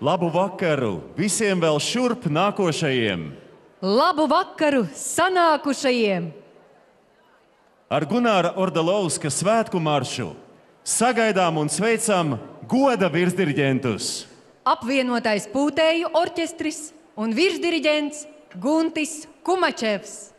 Labu vakaru visiem vēl šurp nākošajiem! Labu vakaru sanākušajiem! Ar Gunāra Ordalovska svētku maršu sagaidām un sveicam goda virsdirģentus! Apvienotais pūtēju orķestris un virsdiriģents Guntis Kumačevs.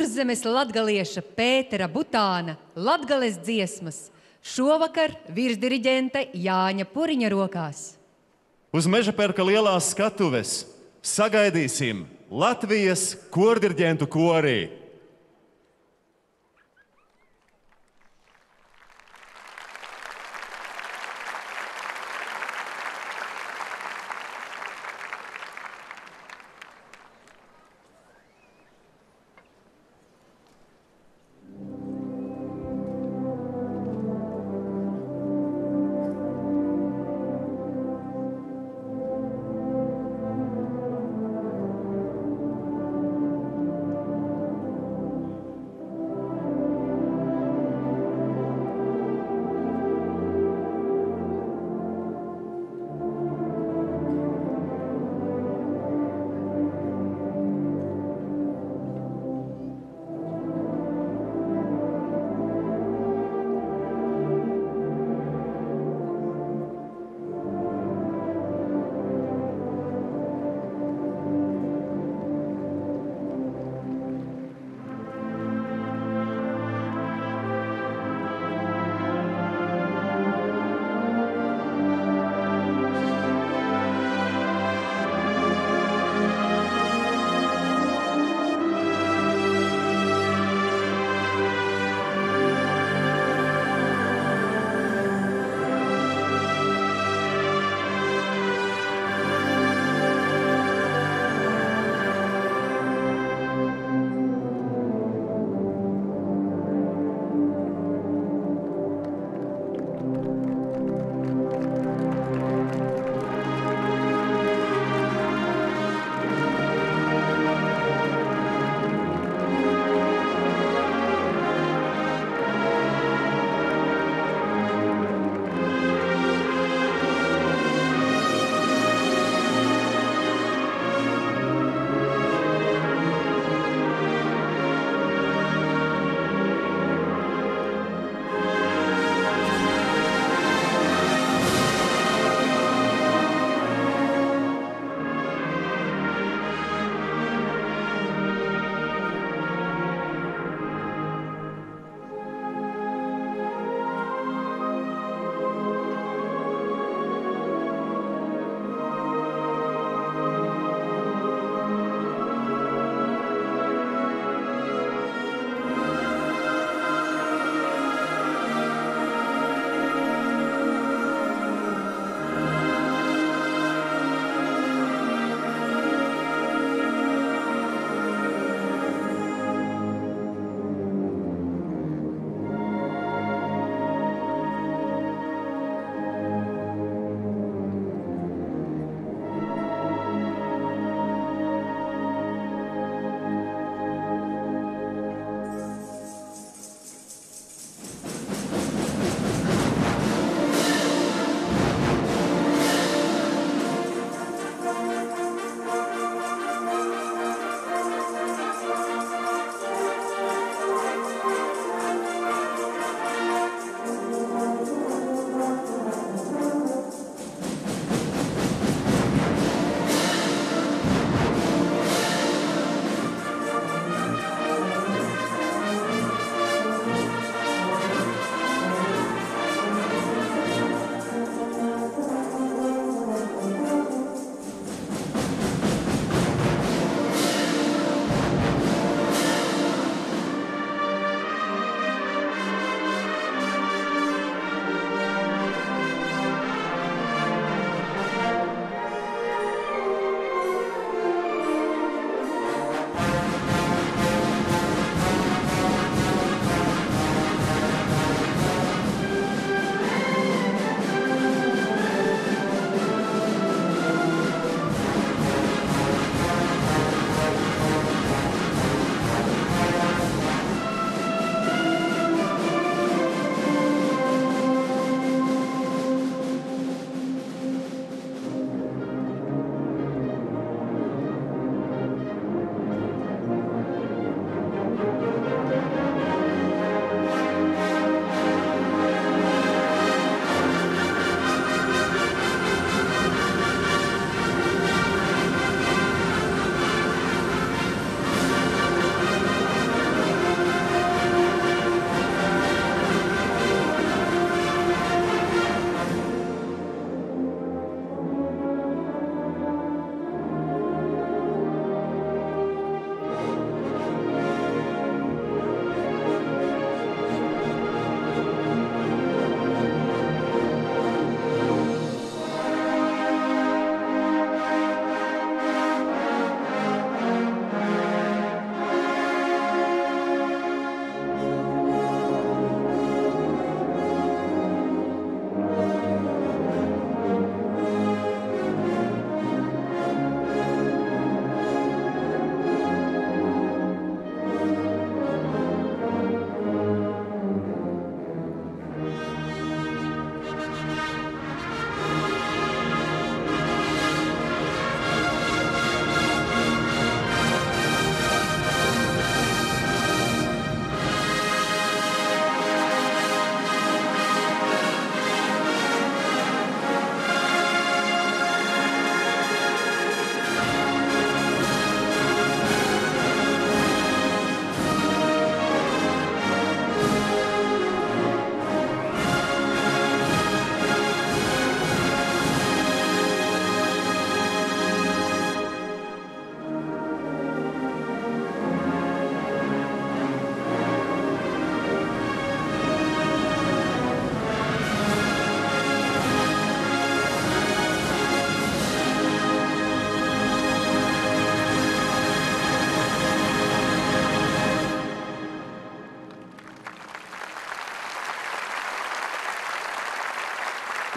Kurzemes latgalieša Pētera Butāna latgales dziesmas šovakar virsdiriģente Jāņa Puriņa rokās. Uz meža perka lielās skatuves sagaidīsim Latvijas kordirģentu korī.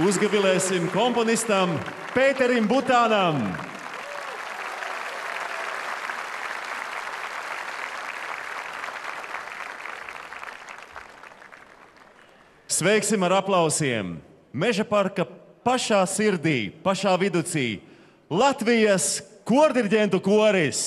Uzgavilēsim komponistam Pēterim Butānam. Sveiksim ar aplausiem! Meža parka pašā sirdī, pašā viducī Latvijas kordirģentu koris.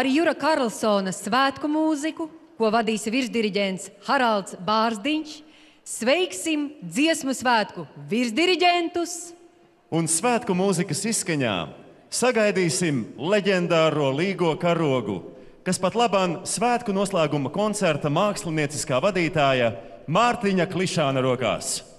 Ar Jura Karlsona svētku mūziku, ko vadīs virsdiriģents Haralds Bārsdiņš, sveiksim dziesmu svētku virsdiriģentus. Un svētku mūzikas izskaņā sagaidīsim leģendāro līgo karogu, kas pat labāk svētku noslēguma koncerta mākslinieckā vadītāja Mārtiņa Klišāna rokās.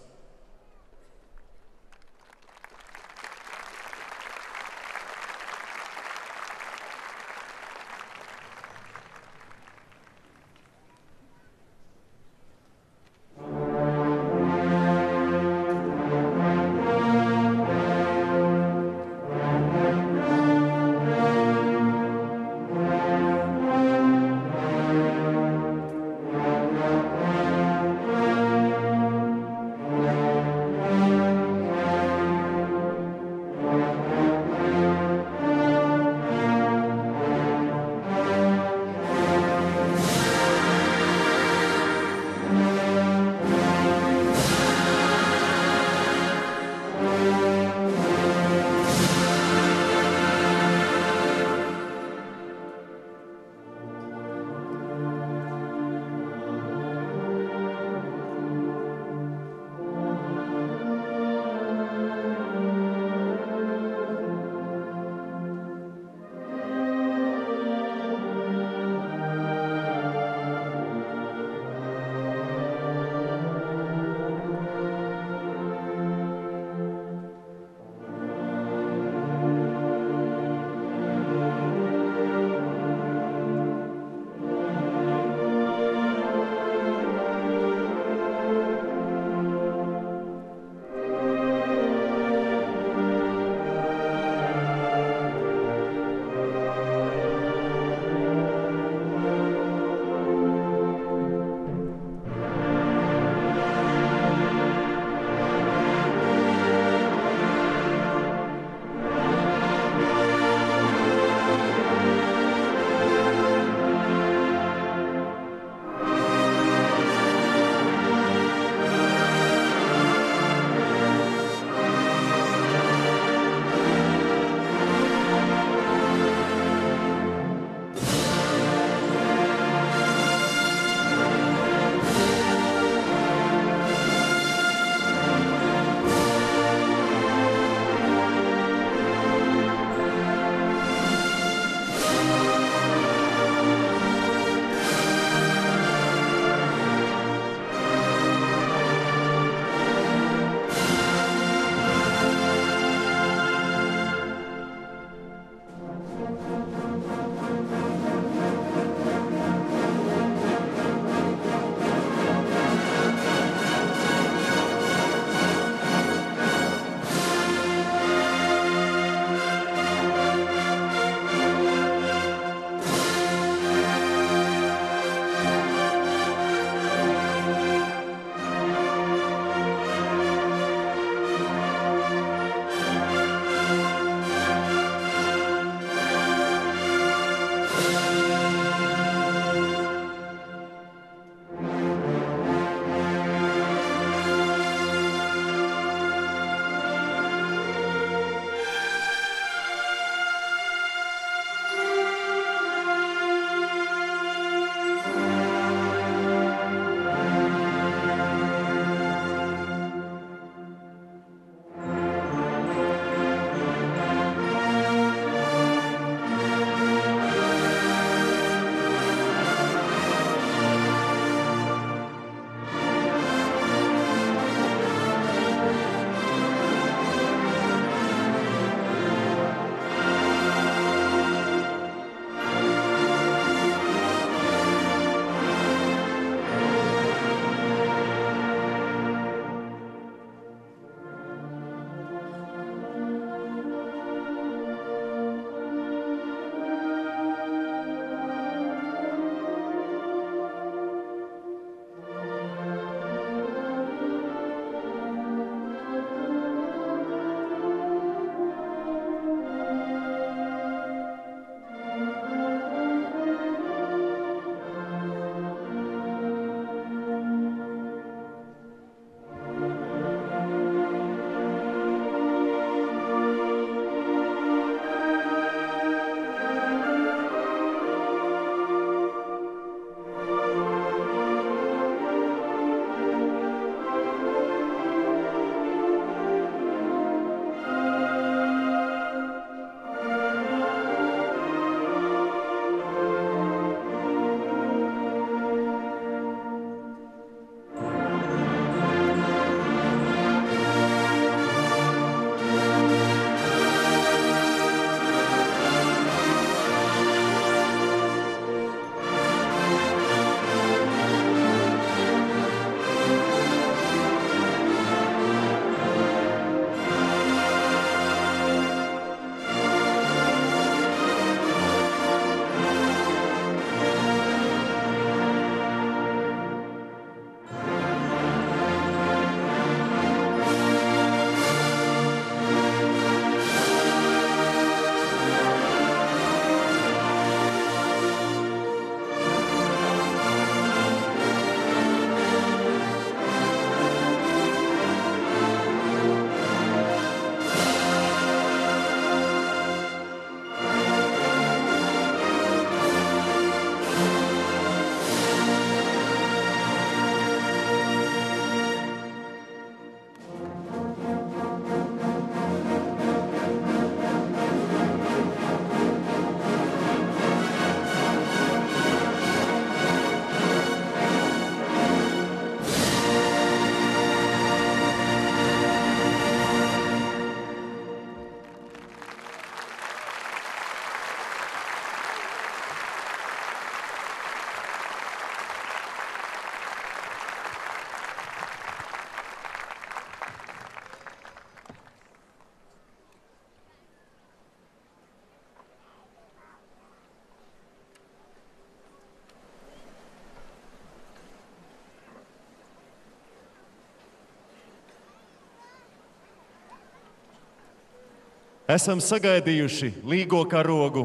Esam sagaidījuši līgo karogu,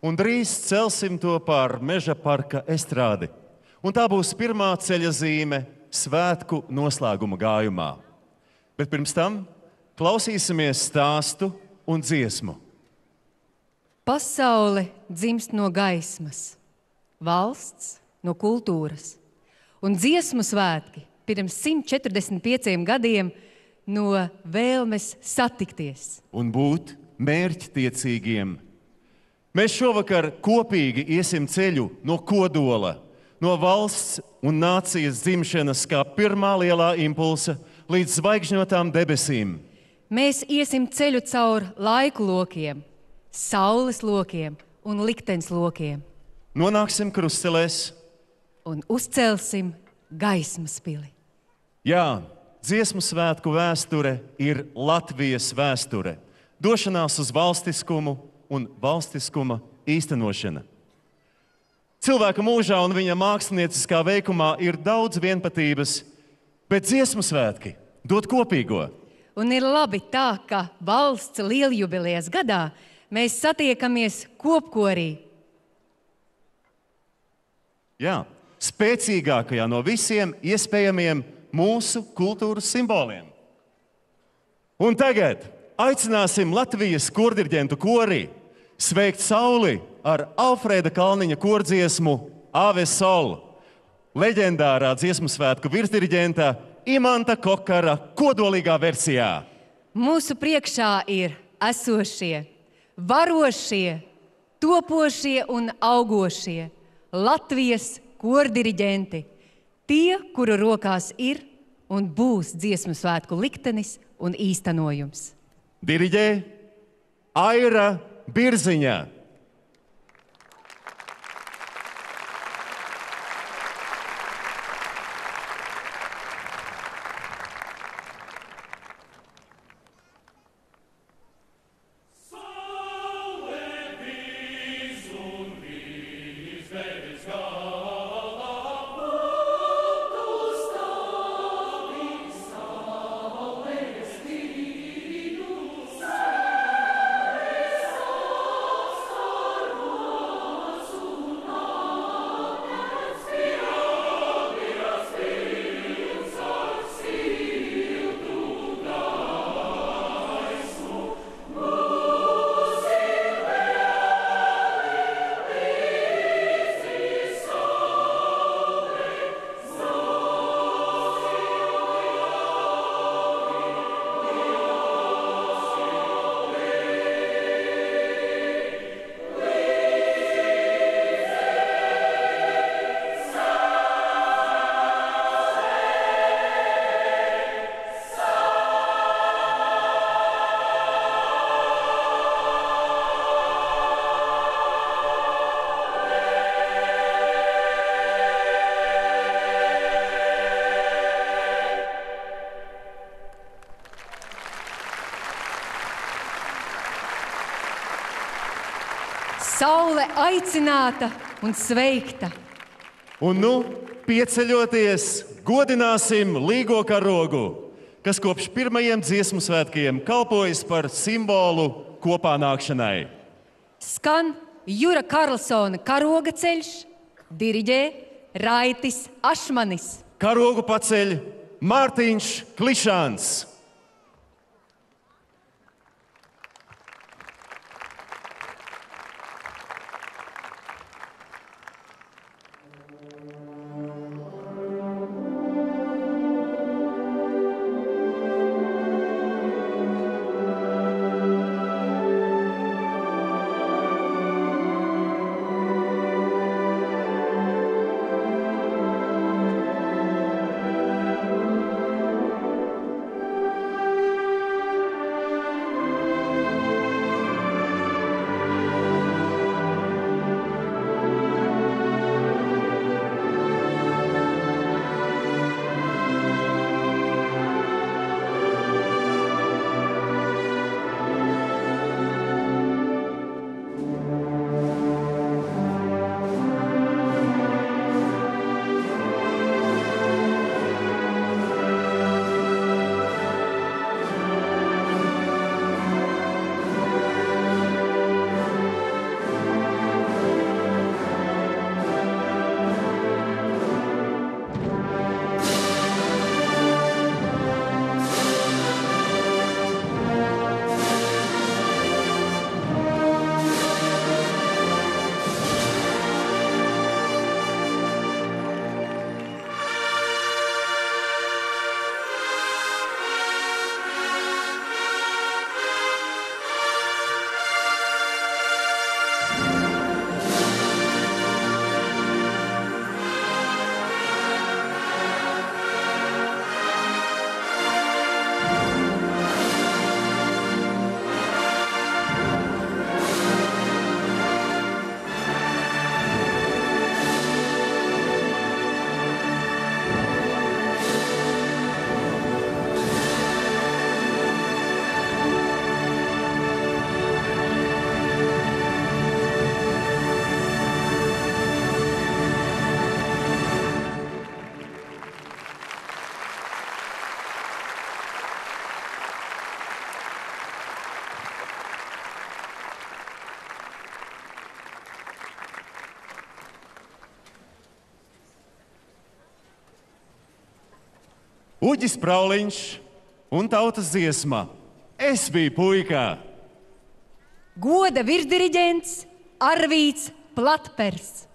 un drīz celsim to pār meža parka estrādi. Un tā būs pirmā ceļa zīme svētku noslēguma gājumā. Bet pirms tam klausīsimies stāstu un dziesmu. Pasaule dzimst no gaismas, valsts no kultūras, un dziesmu svētki pirms 145 gadiem no vēlmes satikties. un būt mērķtiecīgiem. Mēs šovakar kopīgi iesim ceļu no kodola, no valsts un nācijas dzimšanas kā pirmā lielā impulsa līdz zvaigžņotām debesīm. Mēs iesim ceļu cauri laiku lokiem, saules lokiem un likteņa lokiem Nonāksim krustcelēs, un uzcelsim gaismas pili. Jā, dziesmu svētku vēsture ir Latvijas vēsture, došanās uz valstiskumu un valstiskuma īstenošana. Cilvēka mūžā un viņa mākslinieckā veikumā ir daudz vienotības, bet dziesmu svētki dod kopīgo. Un ir labi tā, ka valsts lieljubilejas gadā mēs satiekamies kopkorī. Jā, spēcīgākajā no visiem iespējamiem mūsu kultūras simboliem. Un tagad aicināsim Latvijas kurdirģentu korī sveikt sauli ar Alfrēda Kalniņa kordziesmu Ave Sol, leģendārā dziesmu svētku virsdirigenta Imanta Kokara kodolīgā versijā. Mūsu priekšā ir esošie, varošie, topošie un augošie Latvijas kordiriģenti. Tie, kuru rokās ir un būs dziesmu svētku liktenis un īstenojums. Diriģē Aira Birziņa. Aicināta un sveikta. Un nu, pieceļoties, godināsim līgo karogu, kas kopš pirmajiem dziesmu svētkiem kalpojas par simbolu kopā nākšanai. Skan Jura Karlsona karoga ceļš, diriģē Raitis Ašmanis. Karogu paceļ Mārtiņš Klišāns. Uģis Prauliņš un tautas dziesma. Es biju puikā. Goda virsdiriģents Arvīts Platpers.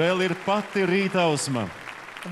Vēl ir pati rītausma.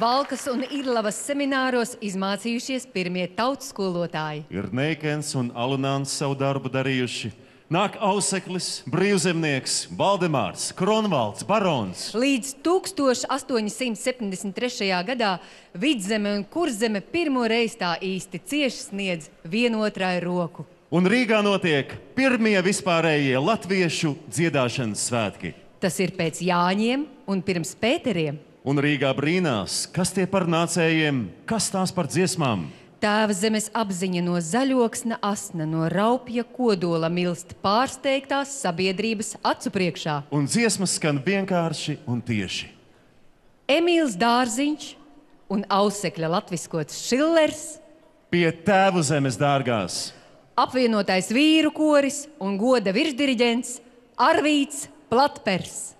Valkas un Irlavas semināros izmācījušies pirmie tautas skolotāji. Ir Neikens un Alunāns savu darbu darījuši. Nāk Auseklis, Brīvzemnieks, Valdemārs, Kronvalds, Barons. Līdz 1873. gadā vidzeme un kurzeme pirmo reizi tā īsti cieši sniedz vienotrai roku. Un Rīgā notiek pirmie vispārējie latviešu dziedāšanas svētki. Tas ir pēc Jāņiem un pirms Pēteriem. Un Rīgā brīnās, kas tie par nācējiem, kas tās par dziesmām. Tēva zemes apziņa no zaļoksna asna, no raupja kodola milst pārsteigtās sabiedrības acu priekšā. Un dziesmas skan vienkārši un tieši. Emīls Dārziņš un ausekļa latviskots Šillers, Pie tēvu zemes dārgās. apvienotais vīru koris un goda virsdiriģents Arvīts Platpers.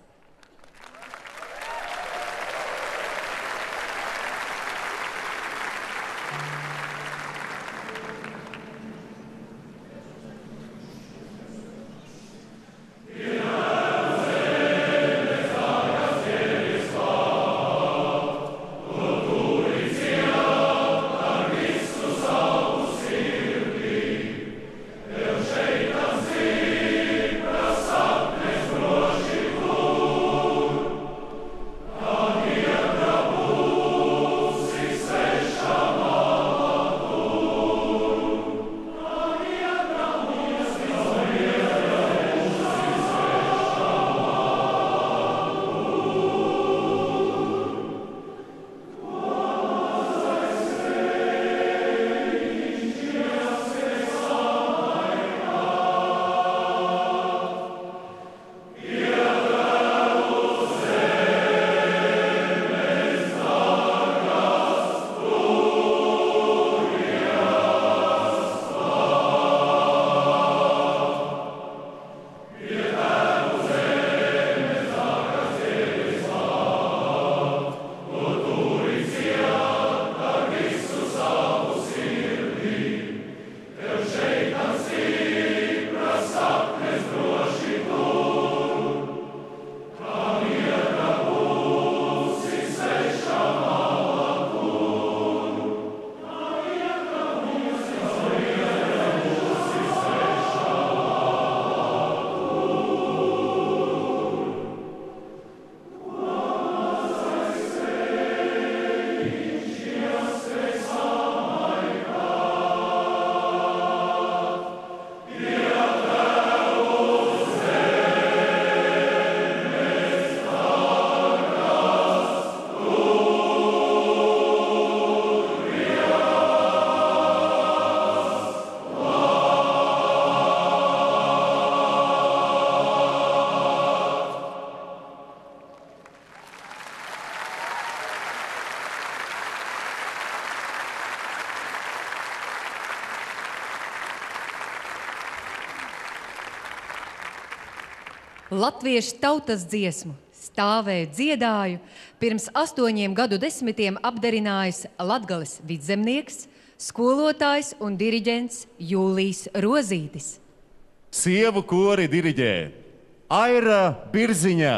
Latviešu tautas dziesmu stāvēju dziedāju, pirms astoņiem gadu desmitiem apdarinājis Latgales vidzemnieks, skolotājs un diriģents Jūlijs Rozītis. Sievu kori diriģē Aira Birziņā.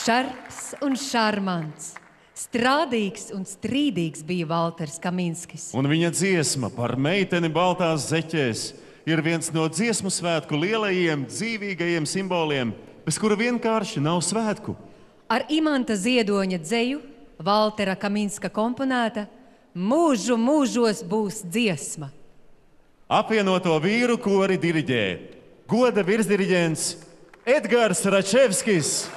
Šarps un šarmants, strādīgs un strīdīgs bija Walters Kaminskis. Un viņa dziesma par meiteni Baltās zeķēs ir viens no dziesmu svētku lielajiem, dzīvīgajiem simboliem, bez kura vienkārši nav svētku. Ar imanta ziedoņa dzeju, Waltera Kaminska komponēta, mūžu mūžos būs dziesma. Apvienoto vīru kori diriģē goda virsdiriģents Edgars Račevskis.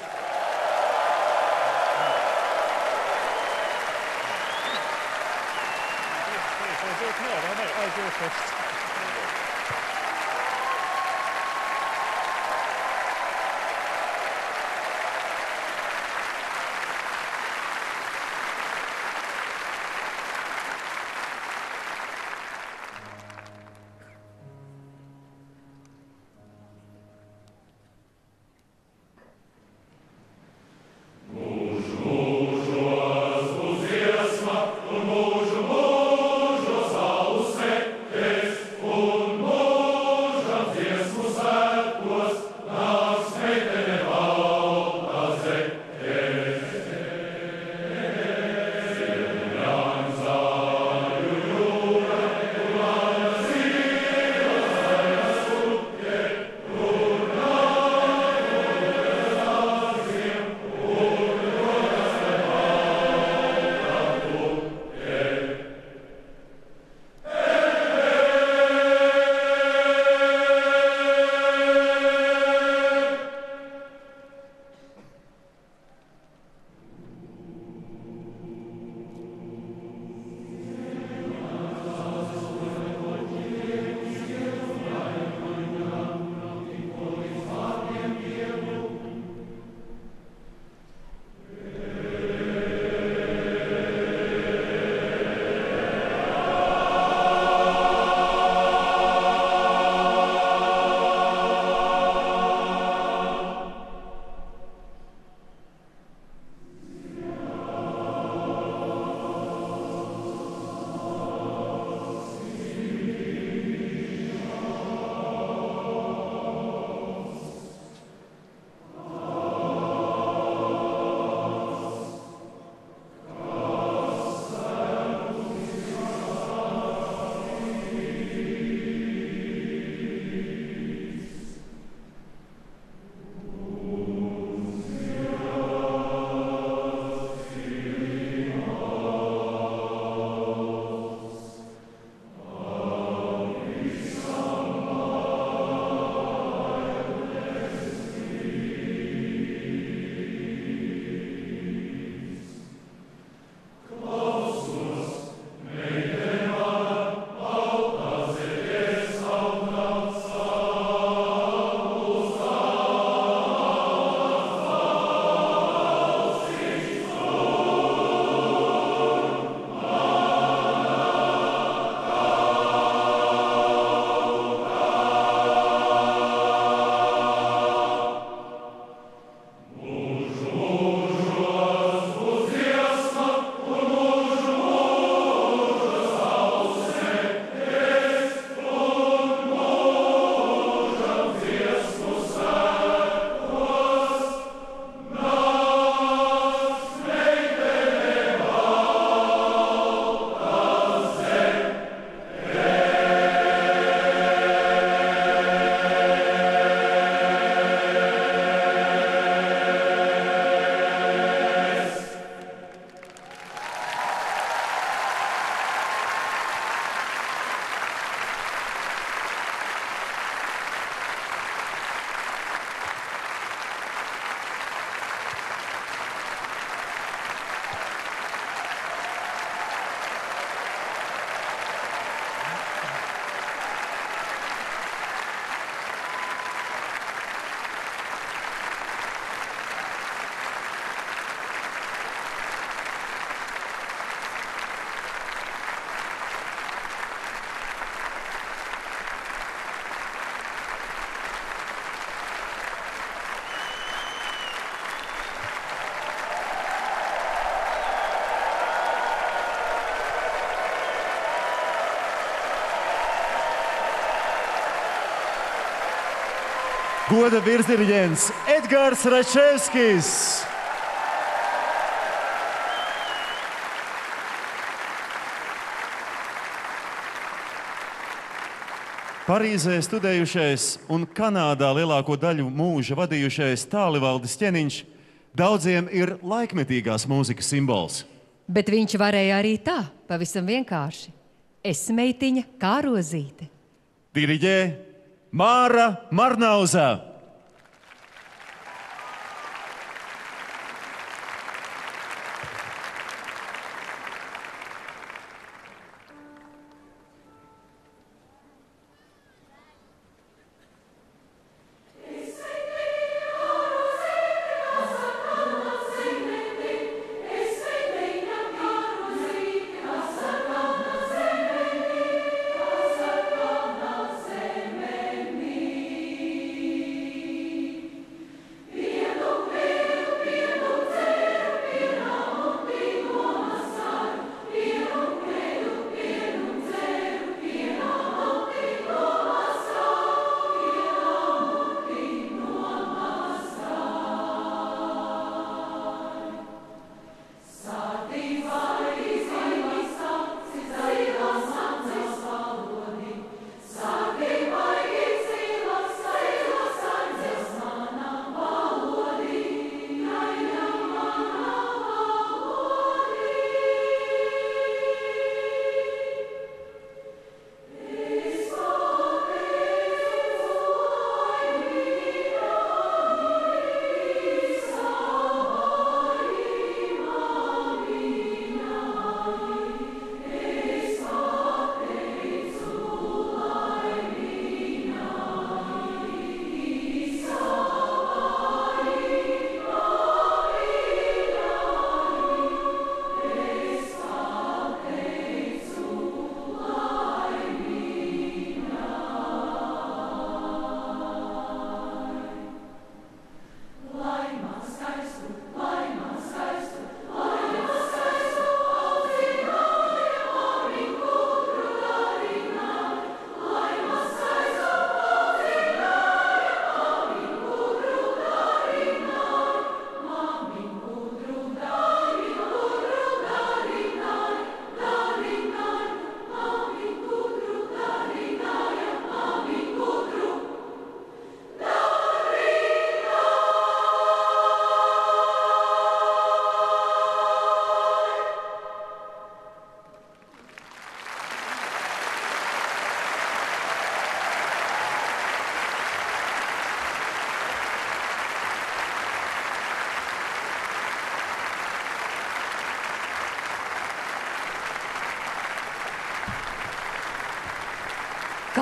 goda virsdirģents Edgars Račevskis. Parīzē studējušais un Kanādā lielāko daļu mūža vadījušais Tālivaldis Ķeniņš daudziem ir laikmetīgās mūzikas simbols. Bet viņš varēja arī tā, pavisam vienkārši. Es meitiņa kā rozīte. Diriģē Māra Marnauzā.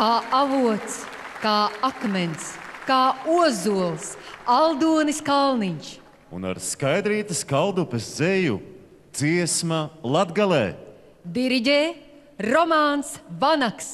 Kā avots, kā akmens, kā ozols, Aldonis Kalniņš. Un ar skaidrītas kaldupes dzēju dziesma Latgalē. Diriģē Romāns Vanaks.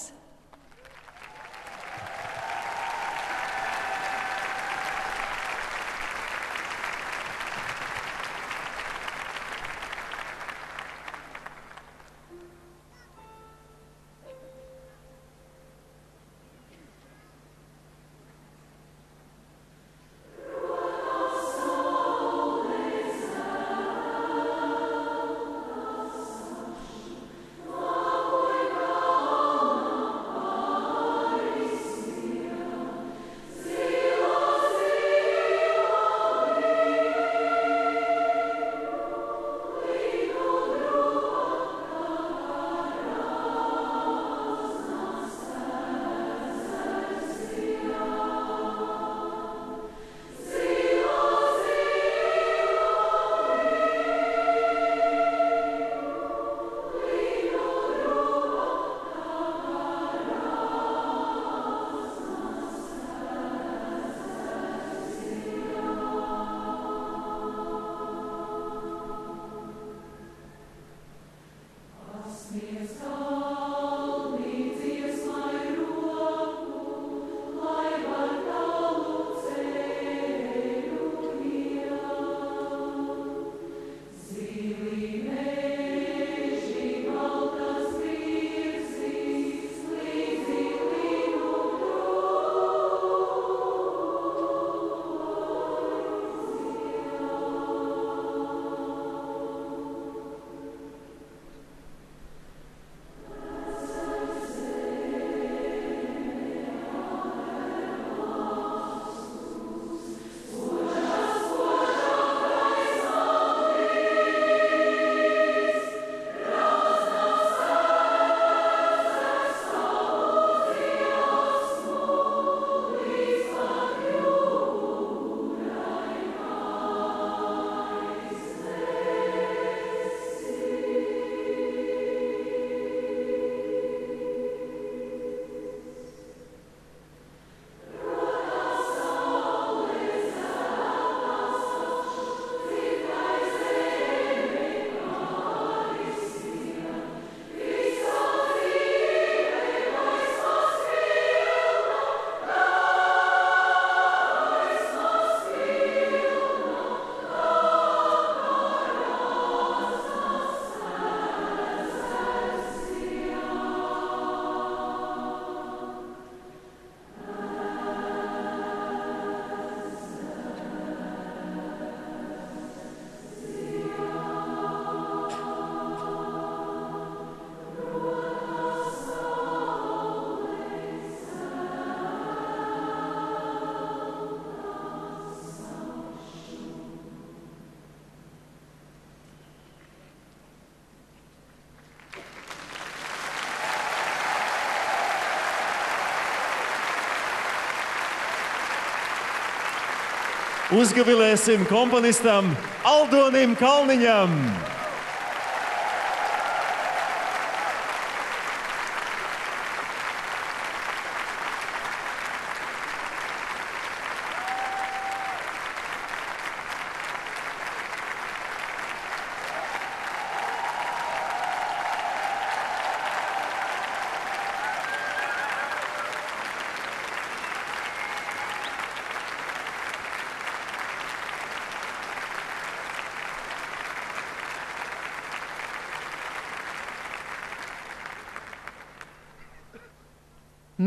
Uzgavilēsim komponistam Aldonim Kalniņam!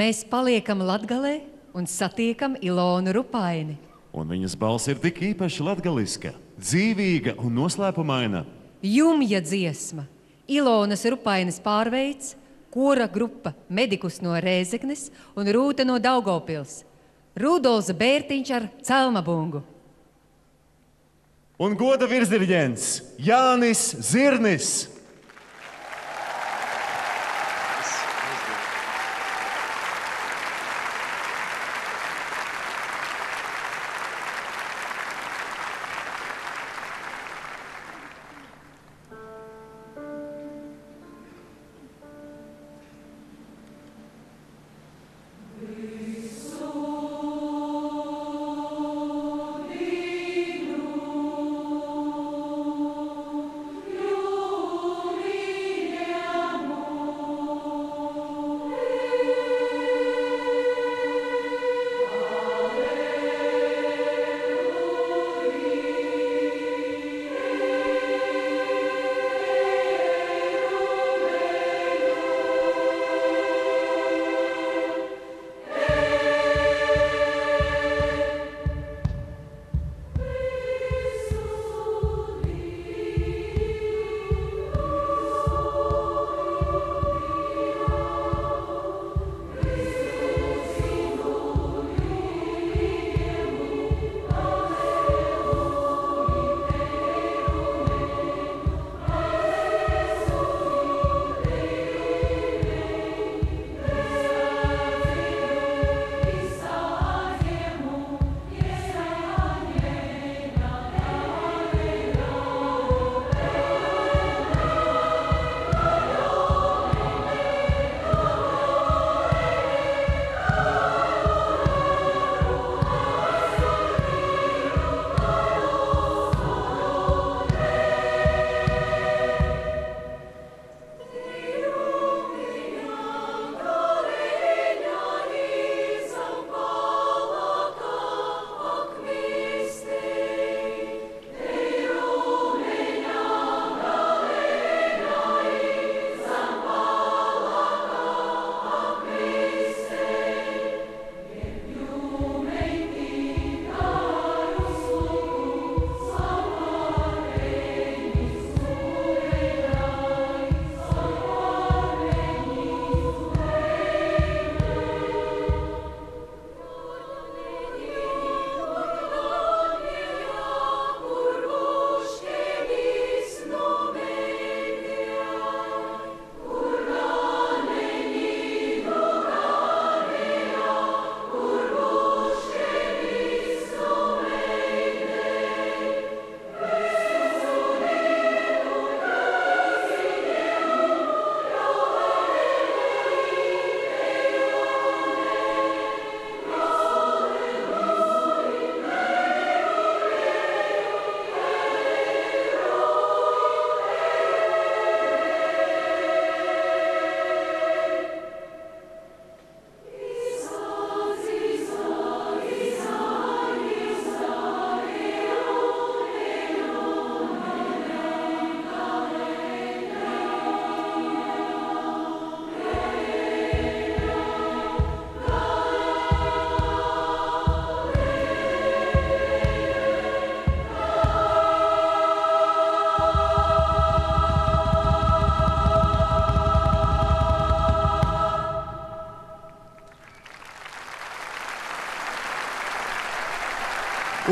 Mēs paliekam Latgalē un satiekam Ilonu Rupaini. Un viņas balss ir tik īpaši latgaliska, dzīvīga un noslēpumaina. Jumja dziesma, Ilonas Rupainas pārveids, kora grupa medikus no Rēzeknes un Rūta no Daugopils. Rudolza Bērtiņš ar Celmabungu. Un goda virsdirigents Jānis Zirnis.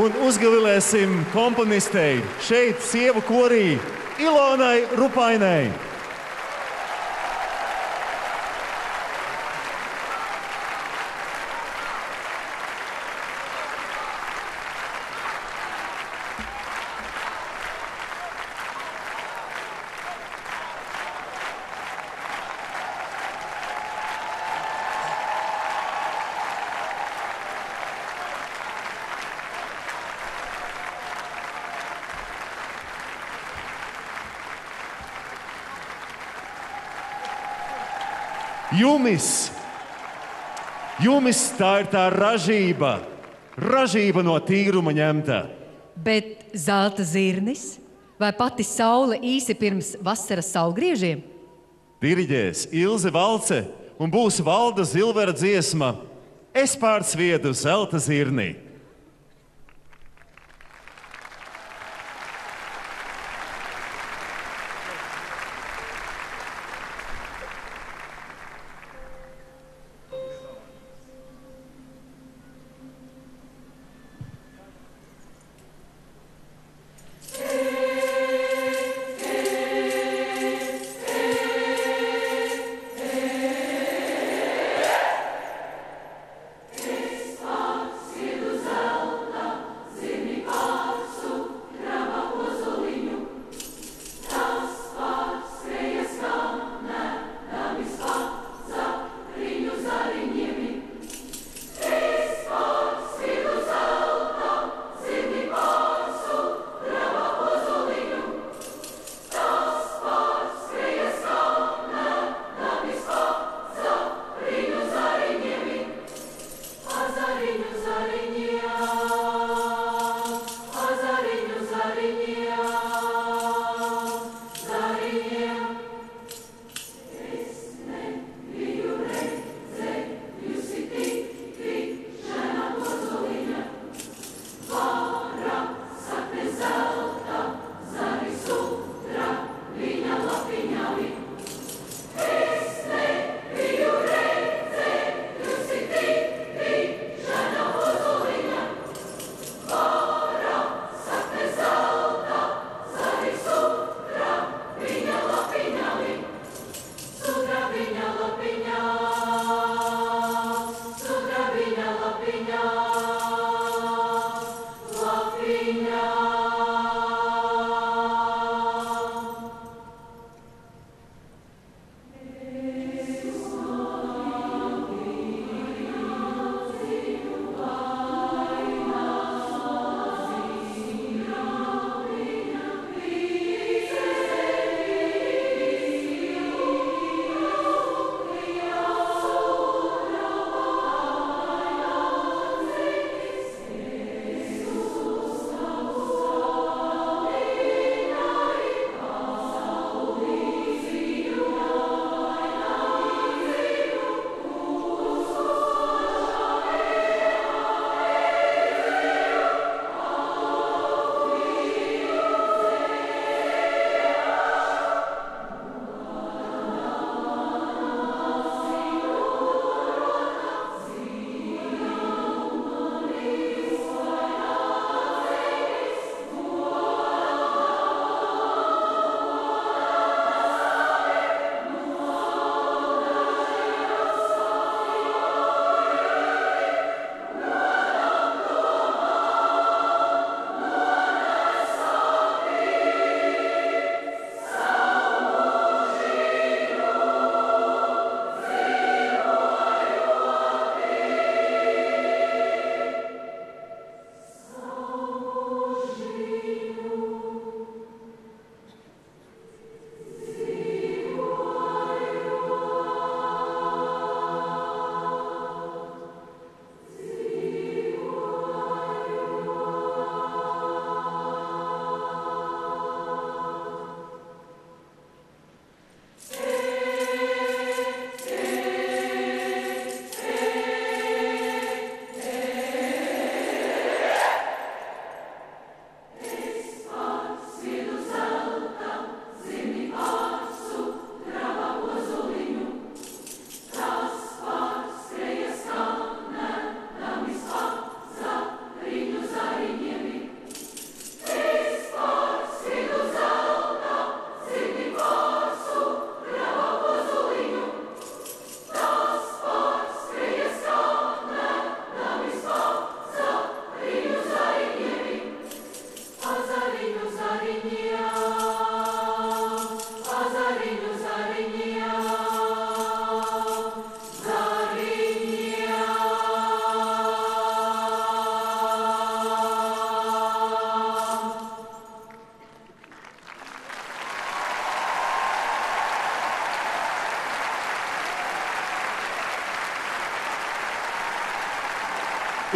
Un uzgavilēsim komponistei šeit, sievu korī, Ilonai Rupainai. Jumis. Jumis tā ir tā ražība, ražība no tīruma ņemta. Bet zelta zirnis vai pati saule īsi pirms vasaras saulgriežiem? Diriģēs Ilze Valce un būs valda zilvera dziesma. Es pārsviedu zelta zirnī.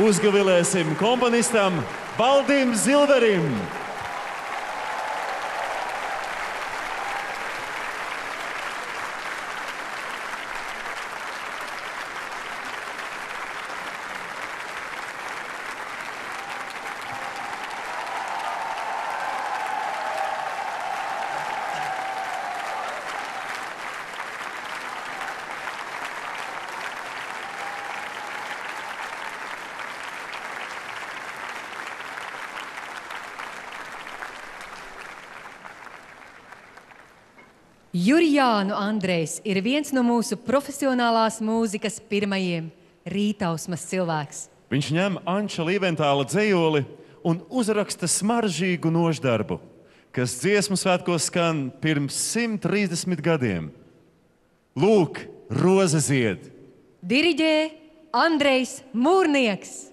Uzgavilēsim komponistam Valdim Zilverim. Jurijānu Andrejs ir viens no mūsu profesionālās mūzikas pirmajiem rītausmas cilvēks. Viņš ņem Anča Līventāla dzējoli un uzraksta smaržīgu noždarbu, kas dziesmu svētkos skan pirms 130 gadiem. Lūk, roze zied! Diriģē Andrejs Mūrnieks.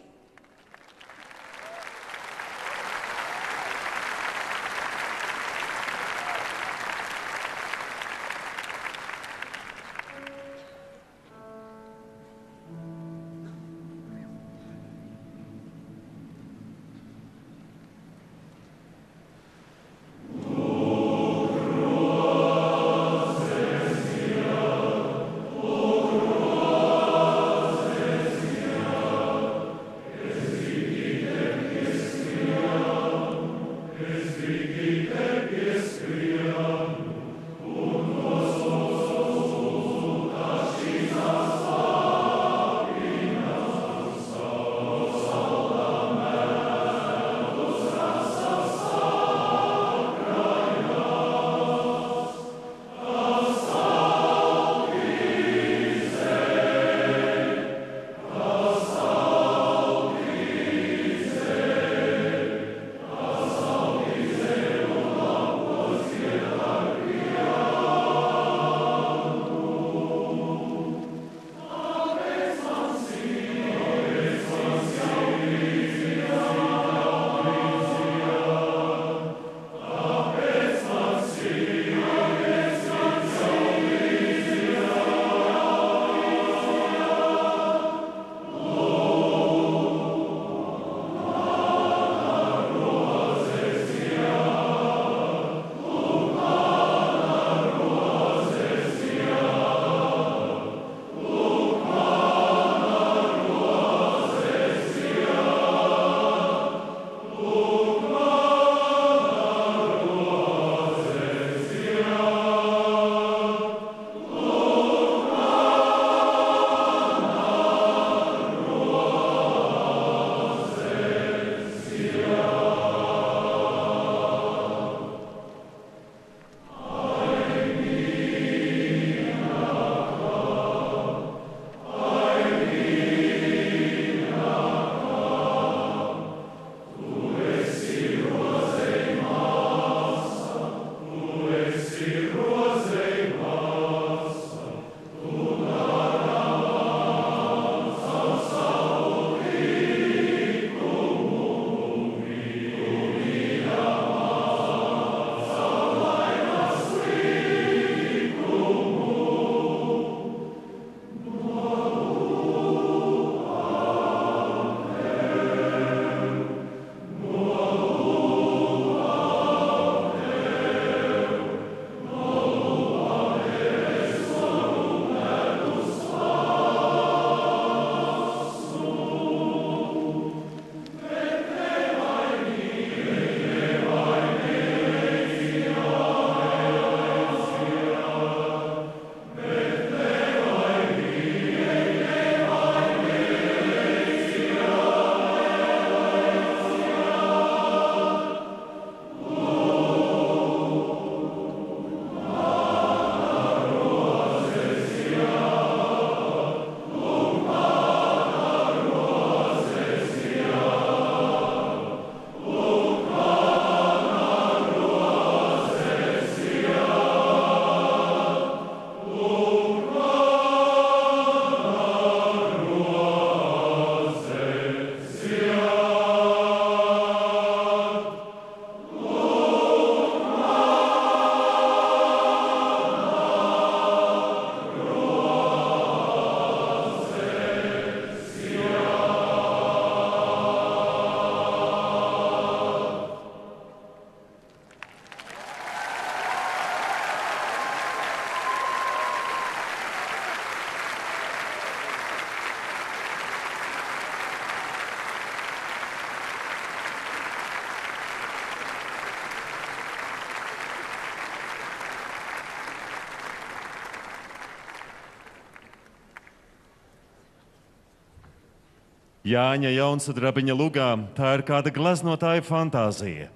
Jāņa Jaunsudrabiņa lugā tā ir kāda gleznotāja fantāzija.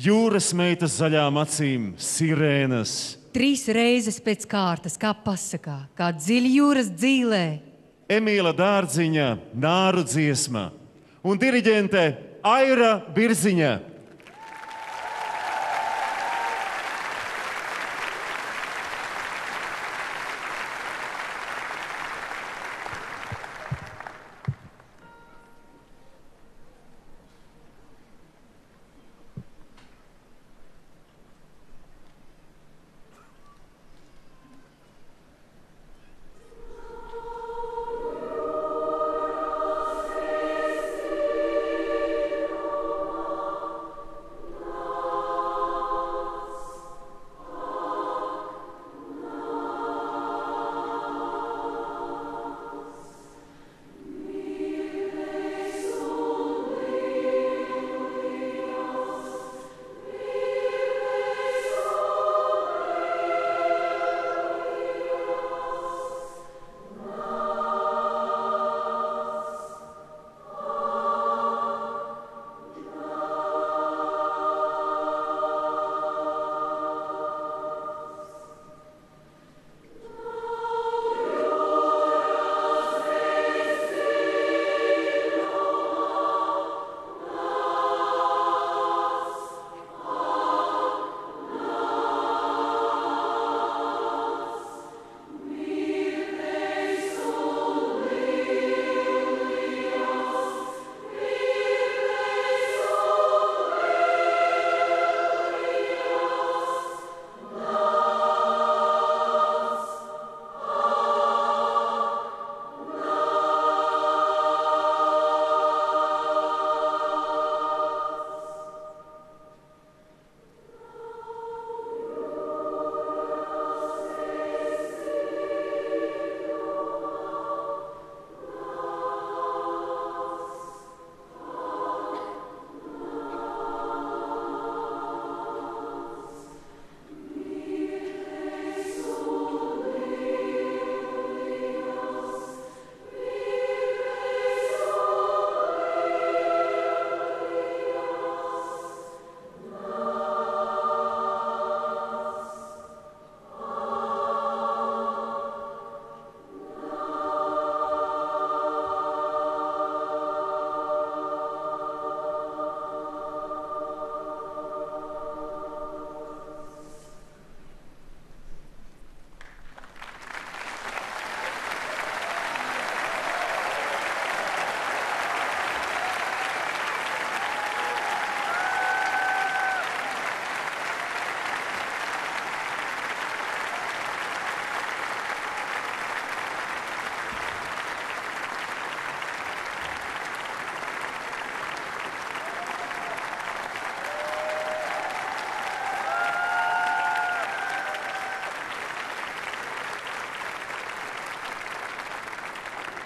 Jūras meitas zaļām acīm, sirēnas, Trīs reizes pēc kārtas, kā pasakā, kā dziļi jūras dzīlē. Emīla Dārziņa, Nāru dziesma un diriģente Aira Birziņa.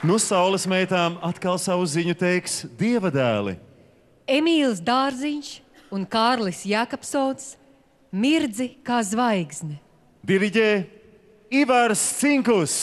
Nu, saules meitām atkal savu ziņu teiks dieva dēli. Emīls Dārziņš un Kārlis Jakobsons mirdzi kā zvaigzne. Diriģē Ivars Cinkus.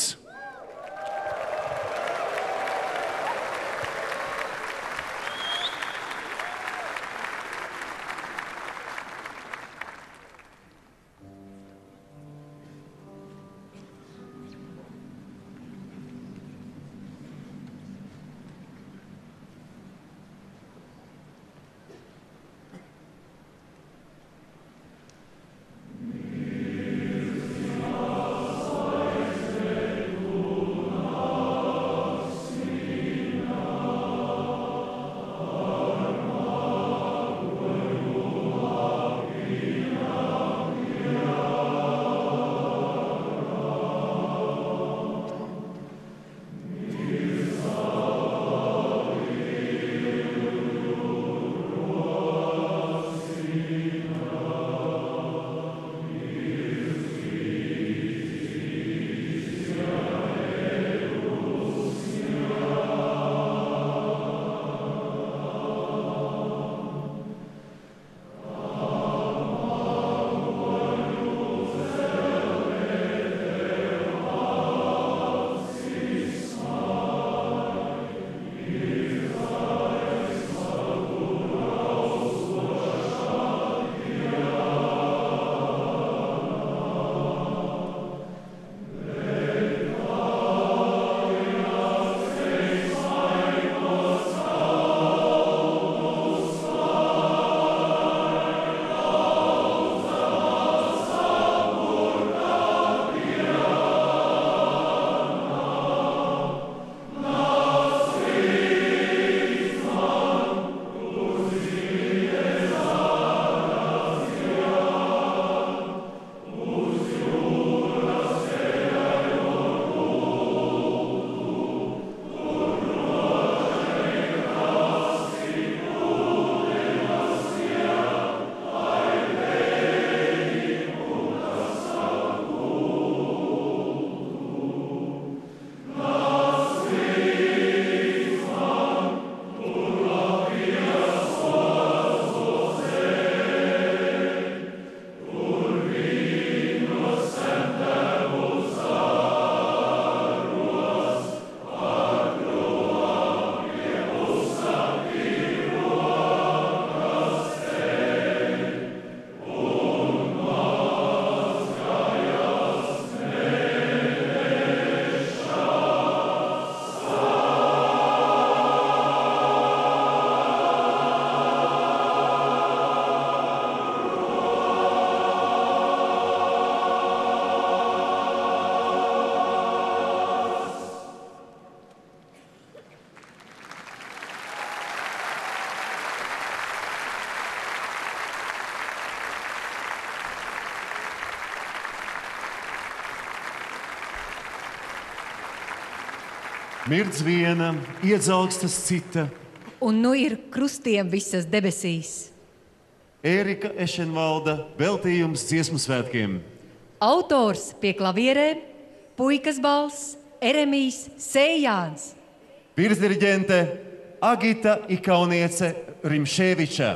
Mirdz viena, iedzaugstas cita. un nu ir krustiem visas debesīs. Ērika Ešenvalda veltījums dziesmu svētkiem. Autors pie klavierēm, puikas balss, Eremijs Sējāns. Virsdirigente Agita Ikauniece Rimšēviča.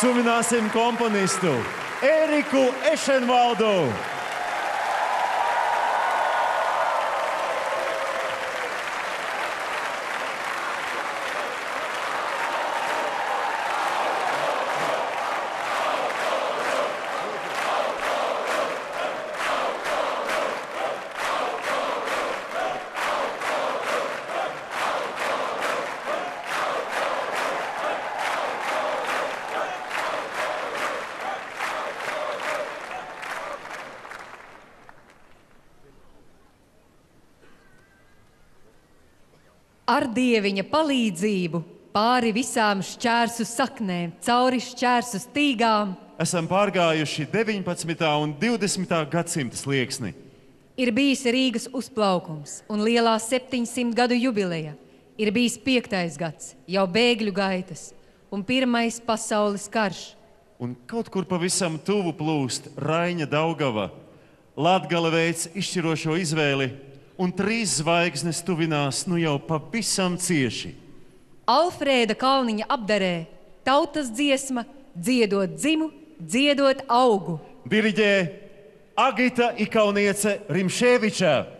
Suvināsim komponistu Eriku Ešenvaldu. Ar dieviņa palīdzību pāri visām šķērsu saknēm, cauri šķērsu stīgām, Esam pārgājuši 19. un 20. gadsimta slieksni. ir bijis Rīgas uzplaukums un lielā 700 gadu jubileja. Ir bijis piektais gads, jau bēgļu gaitas un pirmais pasaules karš. Un kaut kur pavisam tuvu plūst Raina Daugava. Latgala veids izšķirošo izvēli, un trīs zvaigznes tuvinās nu jau pavisam cieši. Alfrēda Kalniņa apdarē tautas dziesma, dziedot dzimu, dziedot augu. Diriģē Agita Ikauniece Rimšēviča.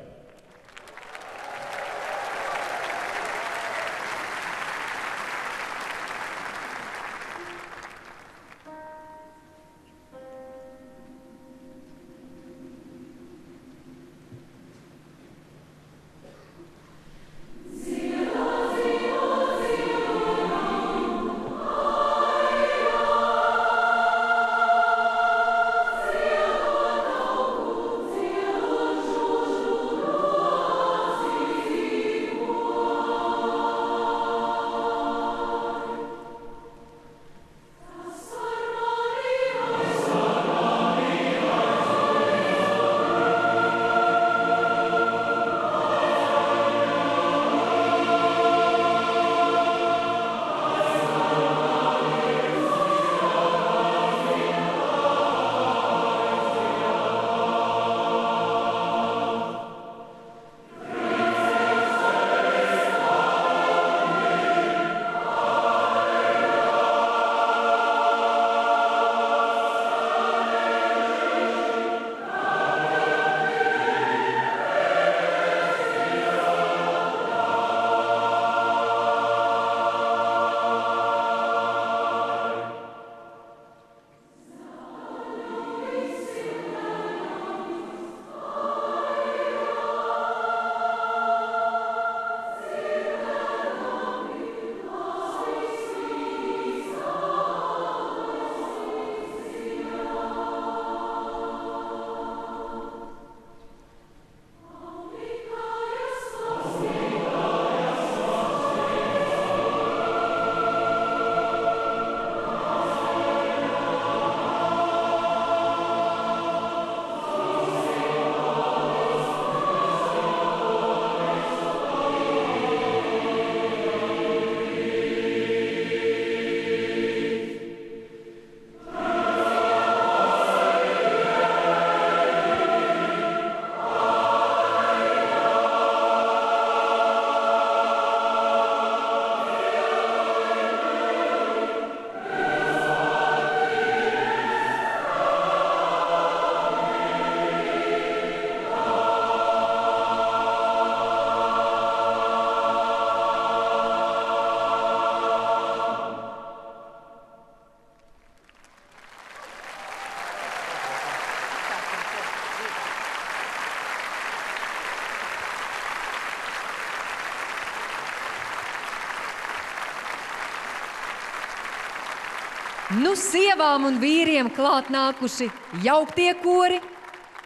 Sievām un vīriem klāt nākuši jauktie kori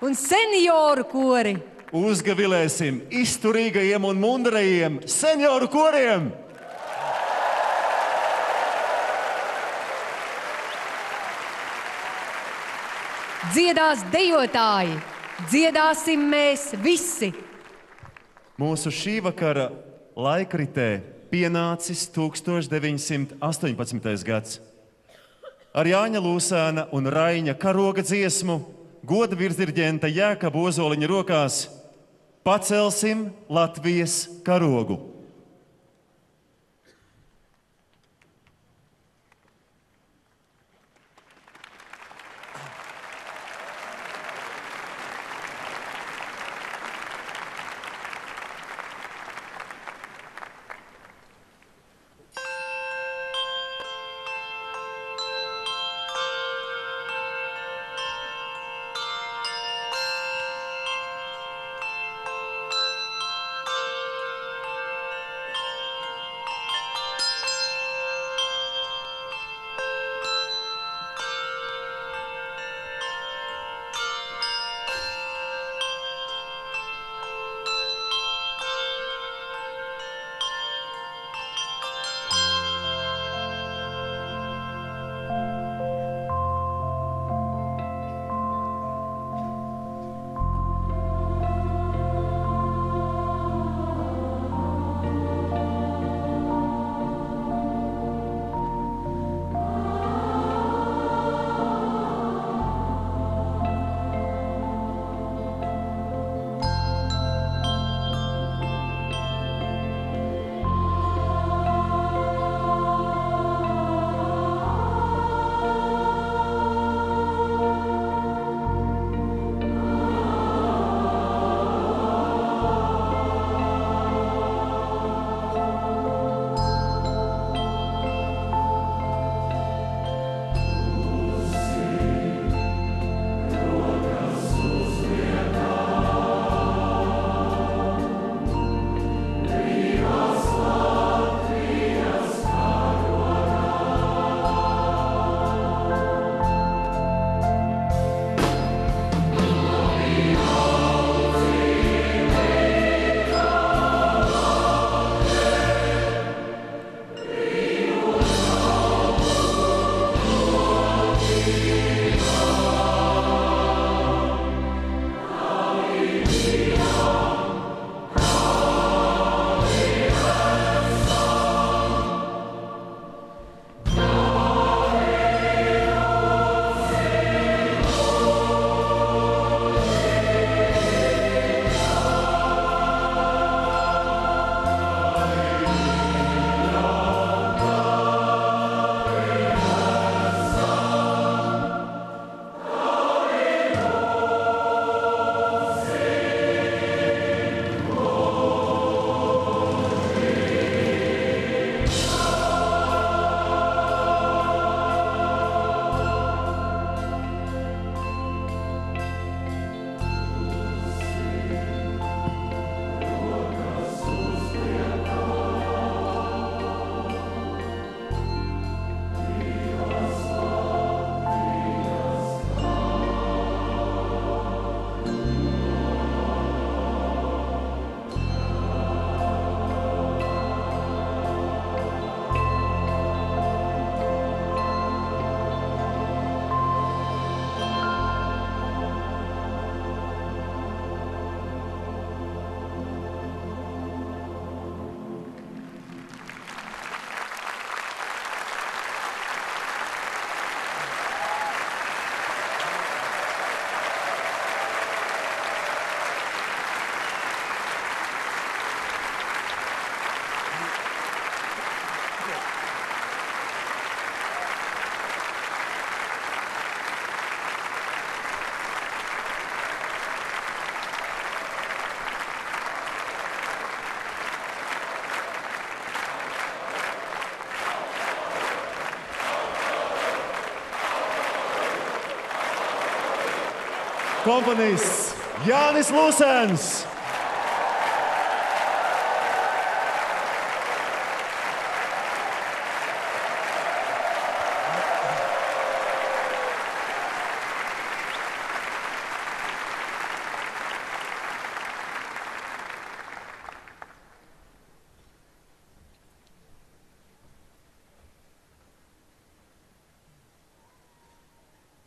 un senioru kori. Uzgavilēsim izturīgajiem un mundrajiem senioru koriem! Dziedās dejotāji, dziedāsim mēs visi! Mūsu šī vakara laikritē pienācis 1918. gads. Ar Jāņa Lūsēna un Raņa karoga dziesmu goda virsdirģenta Jēka Bozoliņa rokās pacelsim Latvijas karogu. Komponists Jānis Lūsens.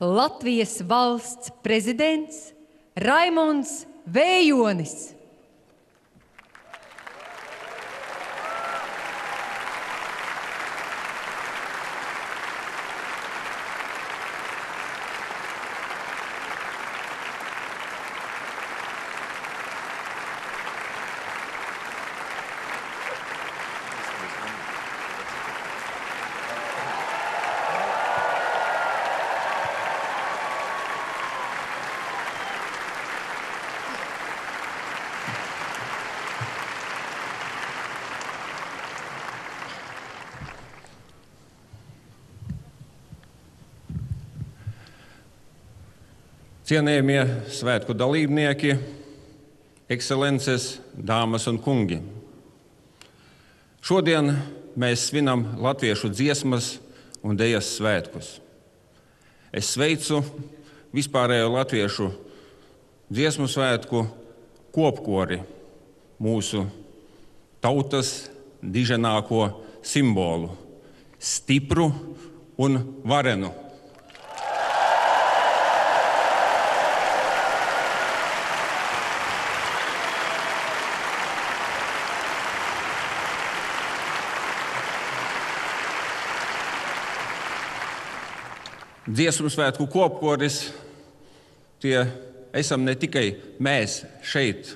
Latvijas valsts prezidents Raimons Vējonis. Cienījamie svētku dalībnieki, ekscelences, dāmas un kungi! Šodien mēs svinam latviešu dziesmas un dēļas svētkus. Es sveicu vispārējo latviešu dziesmu svētku kopkori, mūsu tautas diženāko simbolu - stipru un varenu. Dziesmu svētku kopkoris tie esam ne tikai mēs šeit,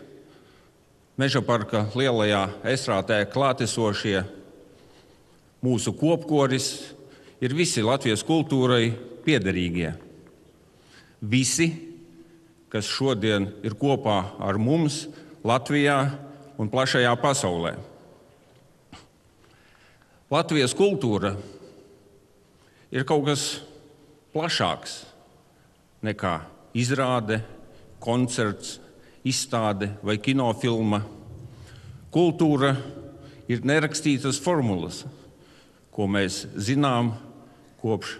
Meža parka lielajā estrātē klātesošie. Mūsu kopkoris ir visi Latvijas kultūrai piederīgie. Visi, kas šodien ir kopā ar mums Latvijā un plašajā pasaulē. Latvijas kultūra ir kaut kas plašāks nekā izrāde, koncerts, izstāde vai kinofilma. Kultūra ir nerakstītas formulas, ko mēs zinām kopš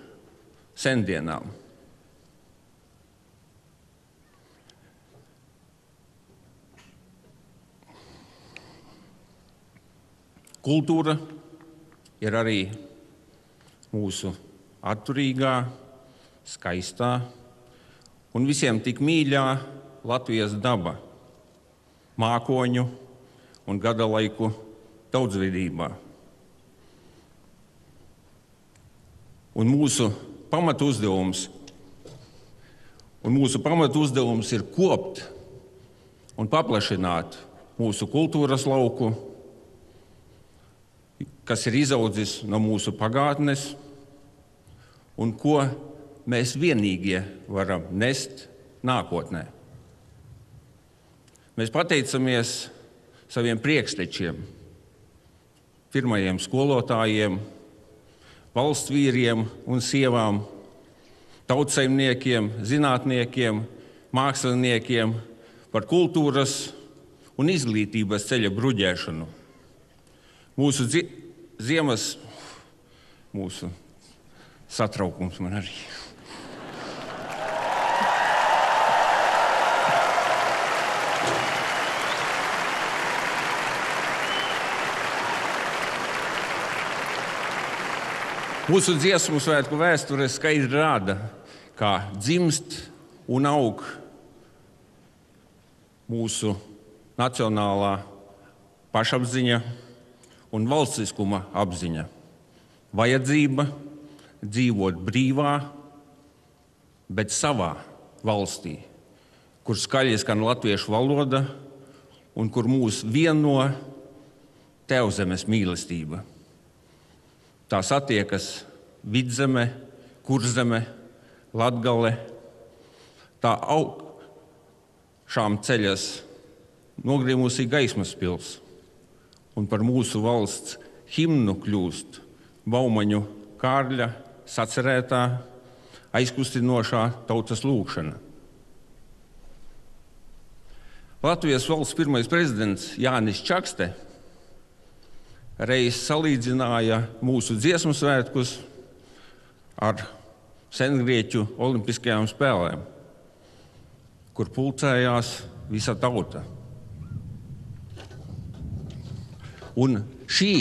sendienām. Kultūra ir arī mūsu atturīgā, skaistā un visiem tik mīļā Latvijas daba, mākoņu un gada laiku daudzveidībā. Un mūsu pamatu uzdevums, un mūsu pamatu uzdevums ir kopt un paplašināt mūsu kultūras lauku, kas ir izaudzis no mūsu pagātnes un ko mēs vienīgie varam nest nākotnē. Mēs pateicamies saviem priekštečiem, pirmajiem skolotājiem, valsts vīriem un sievām, tautsaimniekiem, zinātniekiem, māksliniekiem par kultūras un izglītības ceļa bruģēšanu. Mūsu ziemas, mūsu satraukums man arī. Mūsu dziesmu svētku vēsture skaidri rāda, kā dzimst un aug mūsu nacionālā pašapziņa un valstiskuma apziņa. Vajadzība dzīvot brīvā, bet savā valstī, kur skaļi skan latviešu valoda un kur mūs vieno tevzemes mīlestība. Tā satiekas vidzeme, kurzeme, latgale, tā augšām ceļas nogrimusī gaismas pils, un par mūsu valsts himnu kļūst Baumaņu Kārļa sacerētā, aizkustinošā tautas lūkšana. Latvijas valsts pirmais prezidents Jānis Čakste reiz salīdzināja mūsu dziesmu svētkus ar sengrieķu olimpiskajām spēlēm, kur pulcējās visa tauta. Un šī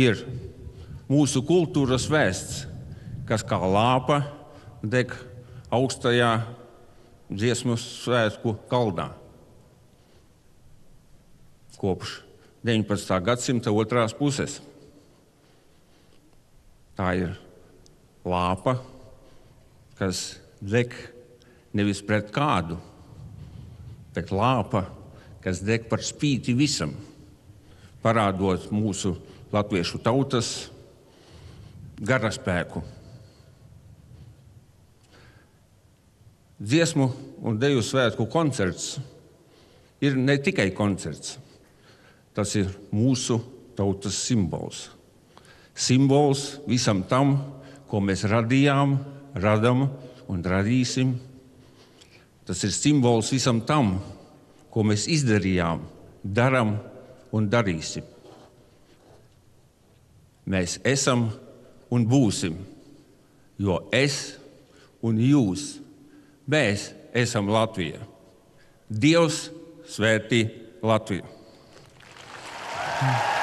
ir mūsu kultūras vēsts, kas kā lāpa deg augstajā dziesmu svētku kalnā. Kopš 19. gadsimta otrās puses. Tā ir lāpa, kas deg nevis pret kādu, bet lāpa, kas deg par spīti visam, parādot mūsu latviešu tautas garaspēku. Dziesmu un deju svētku koncerts ir ne tikai koncerts, tas ir mūsu tautas simbols. Simbols visam tam, ko mēs radījām, radām un radīsim. Tas ir simbols visam tam, ko mēs izdarījām, darām un darīsim. Mēs esam un būsim, jo es un jūs, mēs esam Latvija. Dievs svētī Latviju! Mm.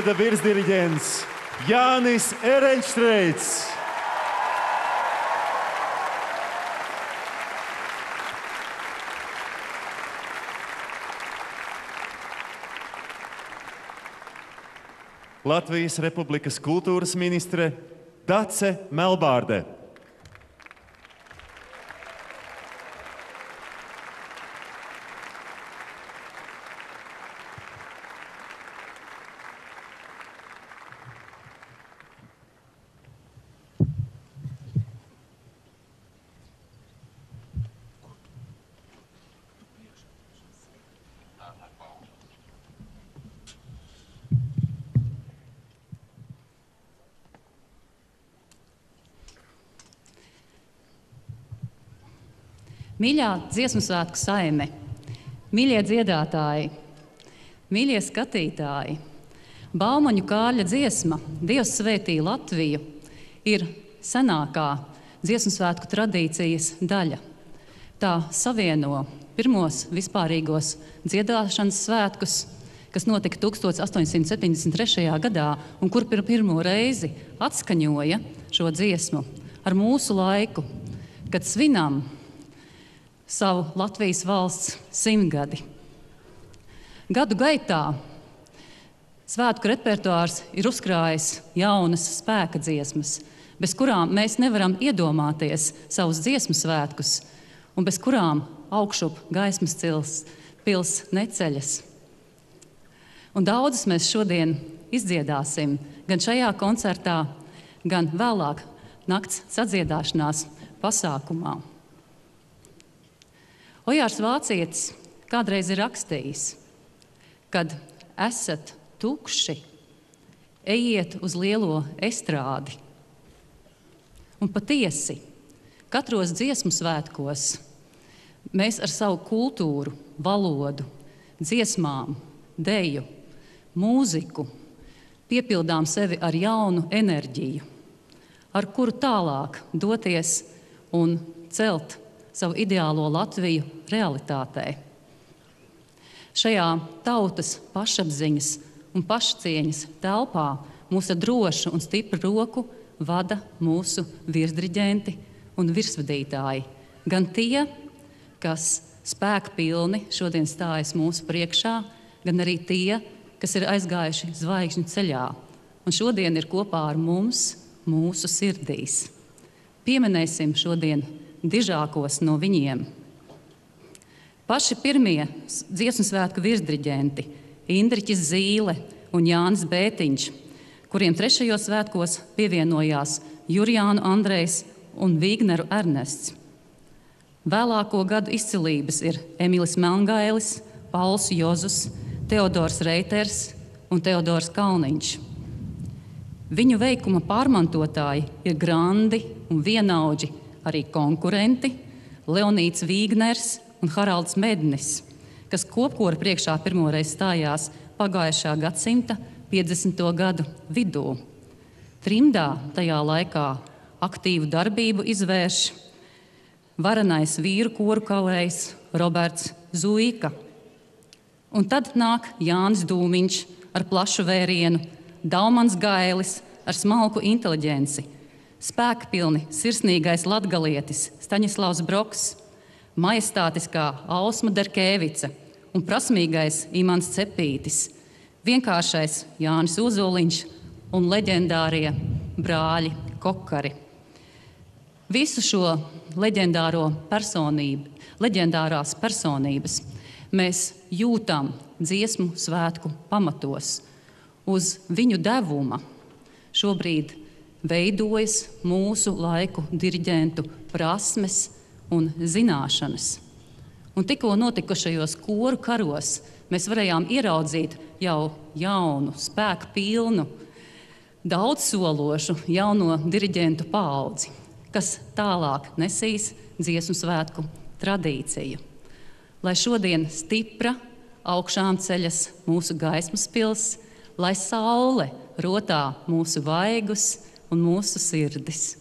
Goda virsdiriģents Jānis Erenšteits. Latvijas Republikas kultūras ministre Dace Melbārde. Mīļā dziesmu svētku saime, mīļie dziedātāji, mīļie skatītāji, Baumaņu kāļa dziesma Dievs svētī Latviju ir senākā dziesmu svētku tradīcijas daļa. Tā savieno pirmos vispārīgos dziedāšanas svētkus, kas notika 1873. gadā, un kur pir pirmo reizi atskaņoja šo dziesmu ar mūsu laiku, kad svinām savu Latvijas valsts simtgadi. Gadu gaitā svētku repertuārs ir uzkrājis jaunas spēka dziesmas, bez kurām mēs nevaram iedomāties savus dziesmu svētkus, un bez kurām augšup gaismas cils, pils neceļas. Un daudzas mēs šodien izdziedāsim gan šajā koncertā, gan vēlāk nakts sadziedāšanās pasākumā. Ojārs Vācietis kādreiz ir rakstījis, kad esat tukši, ejiet uz lielo estrādi. Un patiesi, katros dziesmu svētkos mēs ar savu kultūru, valodu, dziesmām, deju, mūziku piepildām sevi ar jaunu enerģiju, ar kuru tālāk doties un celt savu ideālo Latviju realitātē. Šajā tautas pašapziņas un pašcieņas telpā mūsu drošu un stipru roku vada mūsu virsdiģenti un virsvadītāji. Gan tie, kas spēka pilni šodien stājas mūsu priekšā, gan arī tie, kas ir aizgājuši zvaigžņu ceļā un šodien ir kopā ar mums, mūsu sirdīs. Pieminēsim šodien dižākos no viņiem. Paši pirmie dziesmu svētku virsdiģenti - Indriķis Zīle un Jānis Bētiņš, kuriem trešajos svētkos pievienojās Jurijānu Andrejs un Vigneru Ernests. Vēlāko gadu izcilības ir Emīls Melngailis, Pauls Jozus, Teodors Reiters un Teodors Kalniņš. Viņu veikuma pārmantotāji ir grandi un vienaudži, arī konkurenti Leonīds Vīgners un Haralds Mednis, kas kopkora priekšā pirmoreiz stājās pagājušā gadsimta 50. gadu vidū. Trimdā tajā laikā aktīvu darbību izvērš varenais vīru koru kalējs Roberts Zuika. Un tad nāk Jānis Dūmiņš ar plašu vērienu, Daumans Gailis ar smalku inteliģenci, spēkpilni sirsnīgais latgalietis Staņislavs Broks, majestātiskā Ausma Derkēvica un prasmīgais Imants Cepītis, vienkāršais Jānis Uzoliņš un leģendārie brāļi Kokari. Visu šo leģendāro personību, leģendārās personības mēs jūtam dziesmu svētku pamatos. Uz viņu devuma šobrīd veidojas mūsu laiku diriģentu prasmes un zināšanas. Un tikko notikušajos koru karos mēs varējām ieraudzīt jau jaunu, spēku pilnu, daudzsološu jauno diriģentu paudzi, kas tālāk nesīs dziesmu svētku tradīciju. Lai šodien stipra augšām ceļas mūsu gaismas pils, lai saule rotā mūsu vaigus un mūsu sirdis.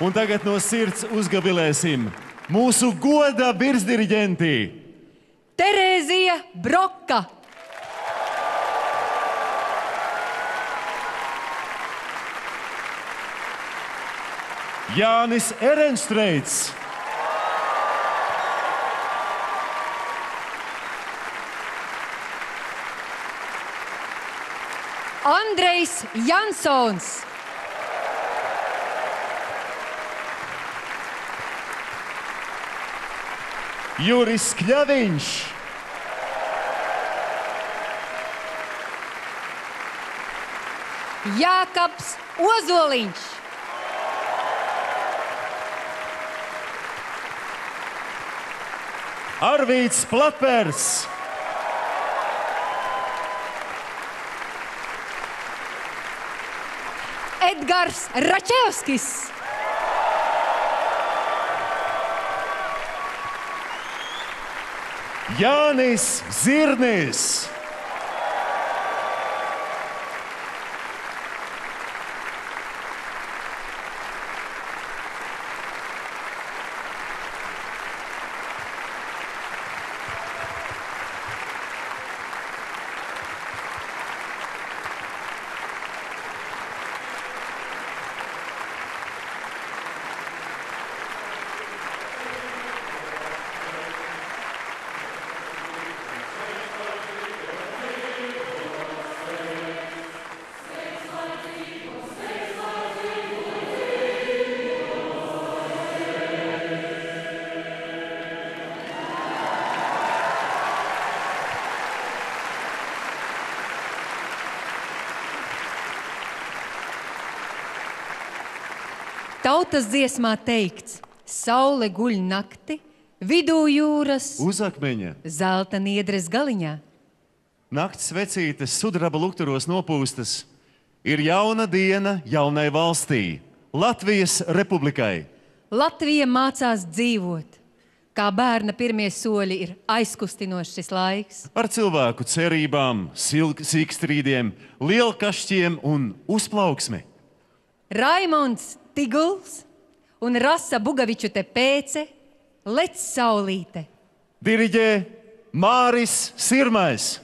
Un tagad no sirds uzgavilēsim mūsu goda virsdiriģenti. Terēzija Broka. Jānis Erenstreits, Andrejs Jansons. Juris Kļaviņš, Jākaps Ozoliņš. Arvīts Platpers, Edgars Račevskis. Jānis Zirnis. Tautas dziesmā teikts, saule guļ nakti, vidū jūras, Uzakmeņa. zelta niedres galiņā. Nakts vecītes sudraba lukturos nopūstas. Ir jauna diena jaunai valstī, Latvijas republikai. Latvija mācās dzīvot. Kā bērna pirmie soļi ir aizkustinošs šis laiks. Ar cilvēku cerībām, silk- sīkstrīdiem, lielkašķiem un uzplauksmi. Raimons Tiguls un Rasa Bugaviču te pēce lec saulīte. Diriģē Māris Sirmais.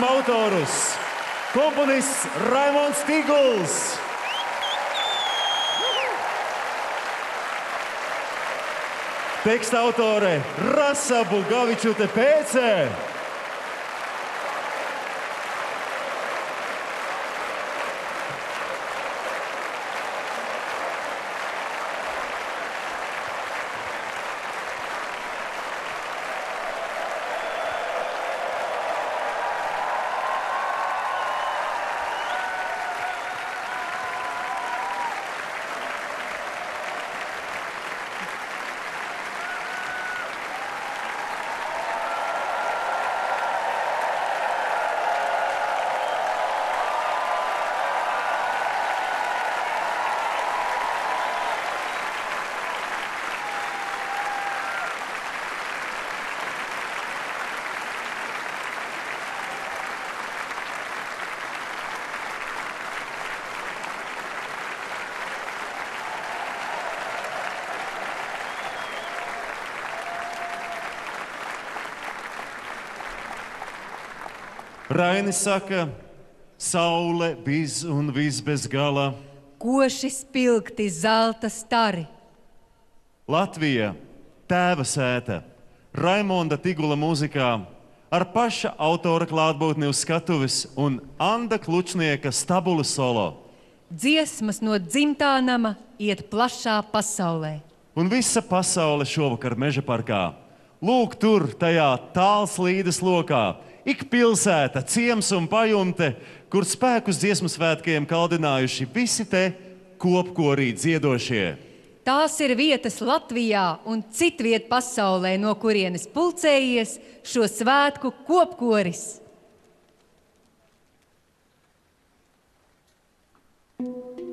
Suvināsim autorus! Komponists Raimons Tīgls! Teksta autore Rasa Bugavičute Pēcē! Rainis saka, saule, biz un viss bez gala. Koši spilgti zelta stari. Latvija, tēva sēta, Raimonda Tigula mūzikā, ar paša autora klātbūtni uz skatuves un Anna Klučnieka stabulu solo. Dziesmas no dzimtā nama iet plašā pasaulē. Un visa pasaule šovakar meža parkā. Lūk, tur, tajā tāls līdes lokā, ik pilsēta, ciems un pajumte, kur spēkus dziesmu svētkiem kaldinājuši visi te kopkorī dziedošie. Tās ir vietas Latvijā un citviet pasaulē, no kurienes pulcējies šo svētku kopkoris. Thank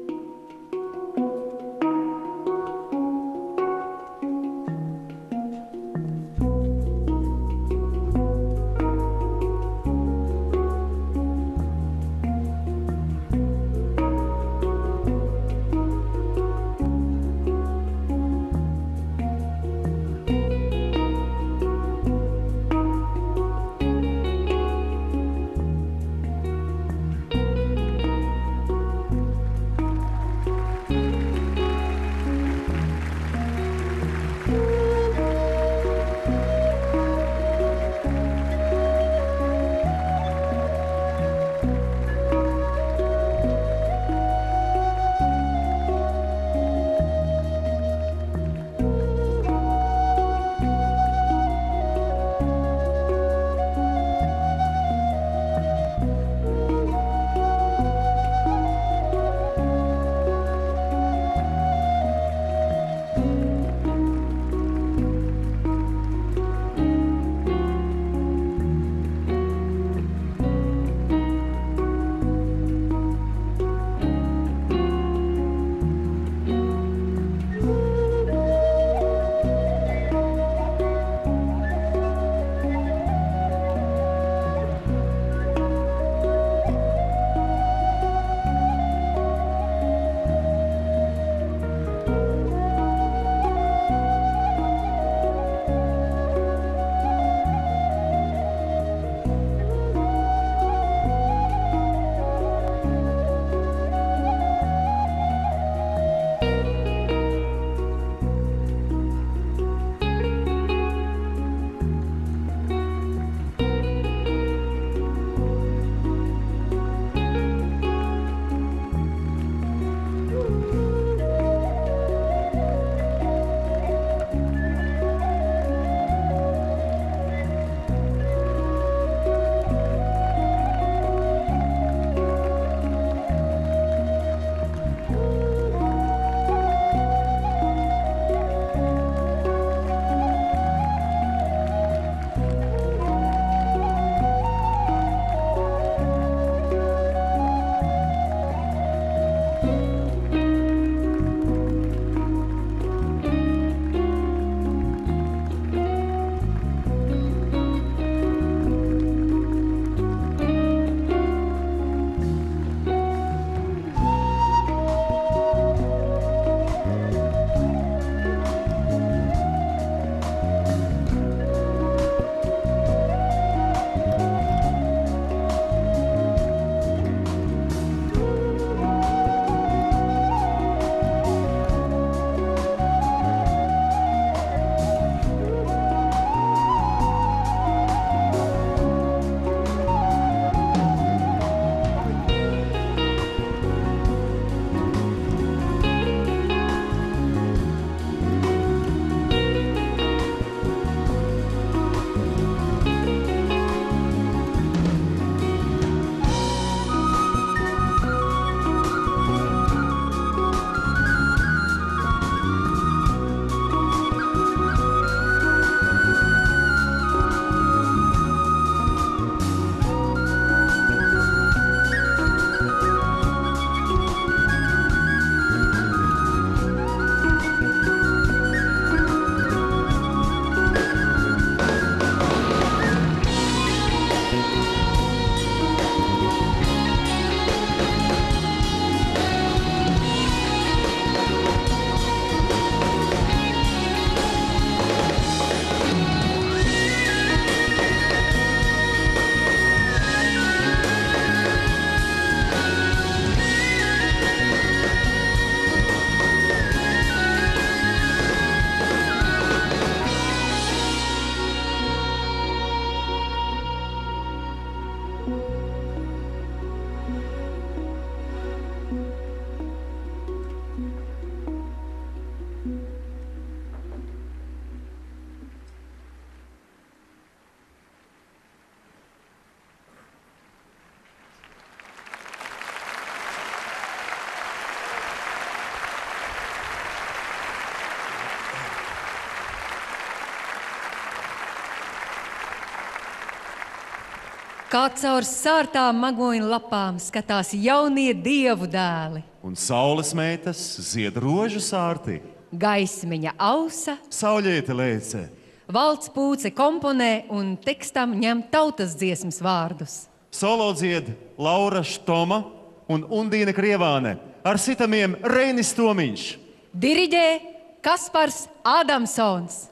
Kā caur sārtām magoņu lapām skatās jaunie dievu dēli. Un saules meitas zied rožu sārtī, Gaismiņa ausa, saulieti lēcē, valsts pūce komponē un tekstam ņem tautas dziesmas vārdus. solo dzied Laura Štoma un Undīna Krievāne ar sitamiem Reinis Tomiņš. Diriģē Kaspars Ādamsons.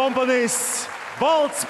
Komponists Balts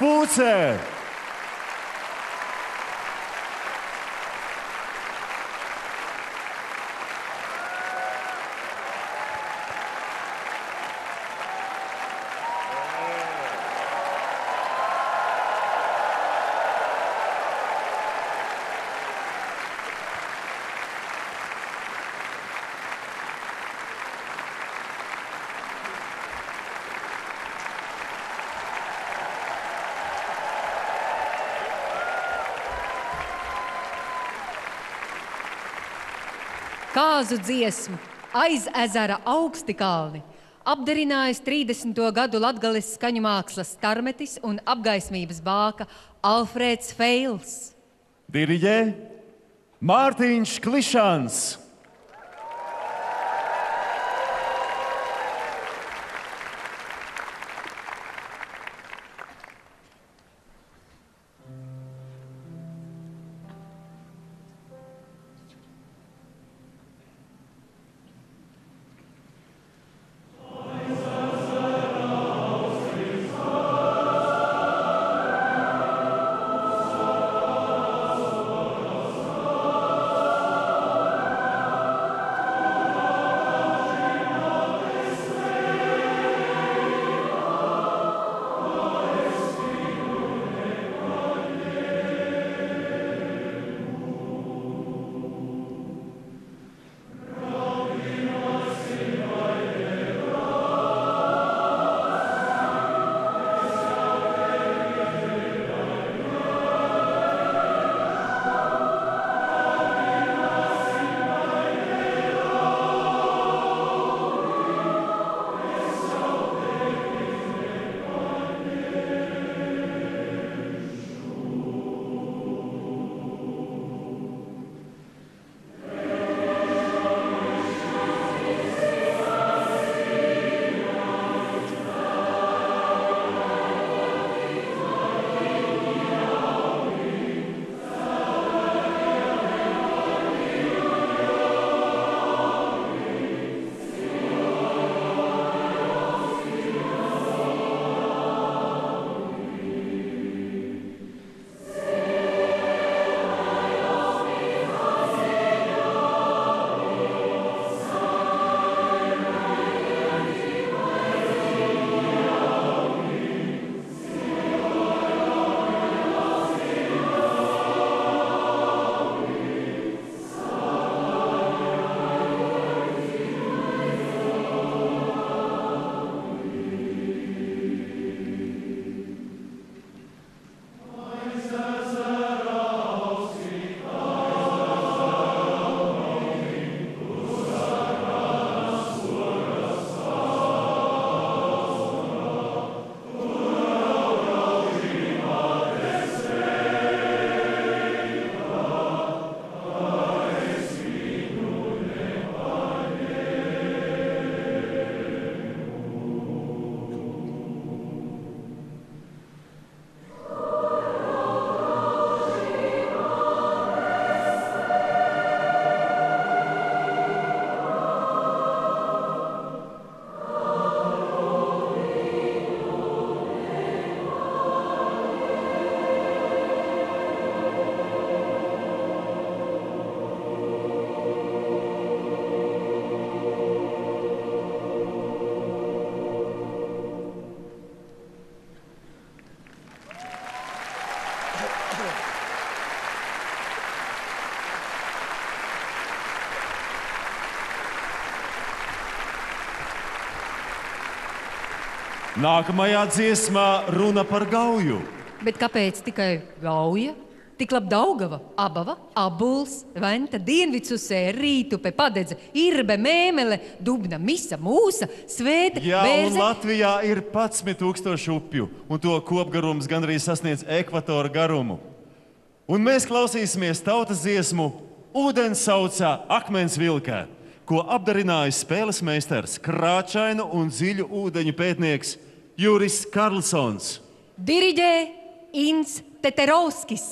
Kāzu dziesmu aiz ezera augsti kalni. Apdarinājis 30. gadu latgales skaņu mākslas starmetis un apgaismības bāka Alfrēds Feils. Diriģē Mārtiņš Klišans. Nākamajā dziesmā runa par gauju. Bet kāpēc tikai gauja? Tik labi Daugava, Abava, Abuls, Venta, Dienvidsusē, Rītupe, Padedze, Irbe, Mēmele, Dubna, Misa, Mūsa, Svēta, Jā, un Bērze. Latvijā ir 11,000 upju, un to kopgarums gandrīz sasniedz ekvatora garumu. Un mēs klausīsimies tautas dziesmu Vodens saucā akmens vilkā, ko apdarinājis spēles meistars, krāčainu un dziļu ūdeņu pētnieks Juris Karlsons. Diriģē Ins Teterovskis.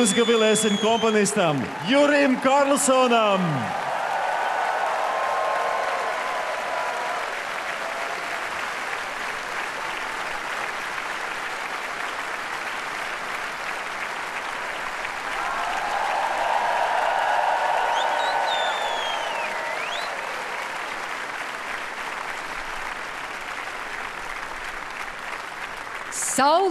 Uzgavilēsim komponistam Jurim Karlsonam!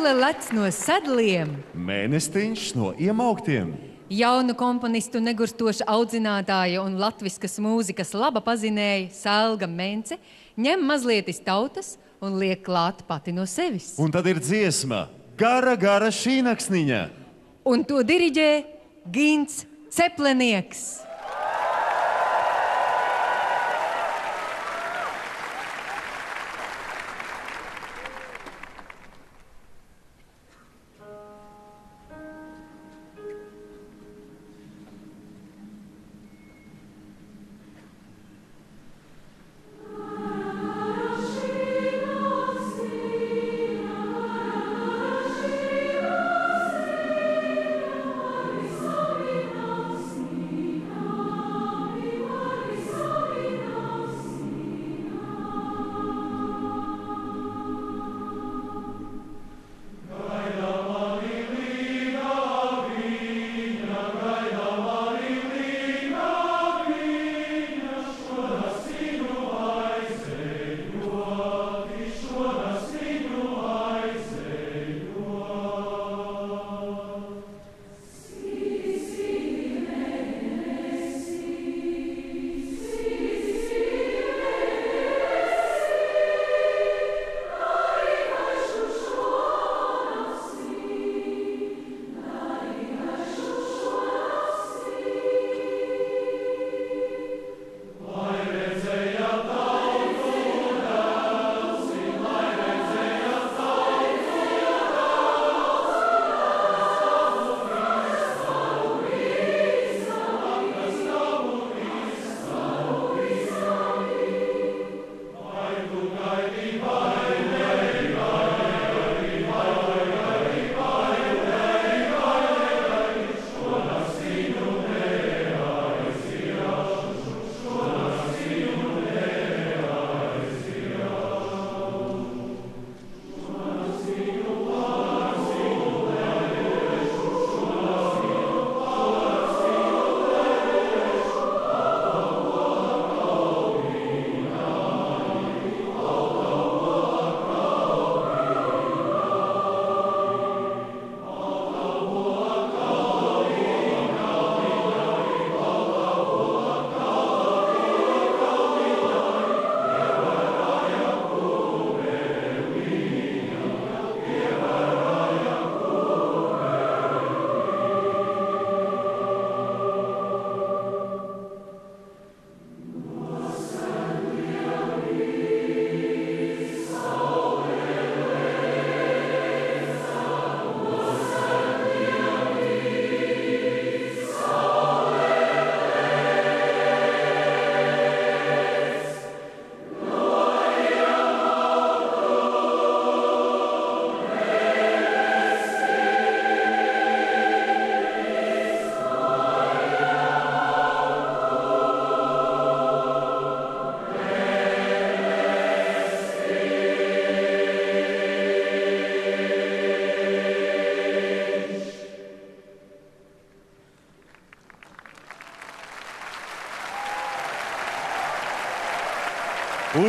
Saule lec no sedliem. Mēnestiņš no iemauktiem. Jaunu komponistu negurstoša audzinātāja un latviskas mūzikas laba pazinēja Sēlga Mence ņem mazliet iz tautas un liek klāt pati no sevis. Un tad ir dziesma, gara, gara šī naksniņa. Un to diriģē Gins Ceplenieks.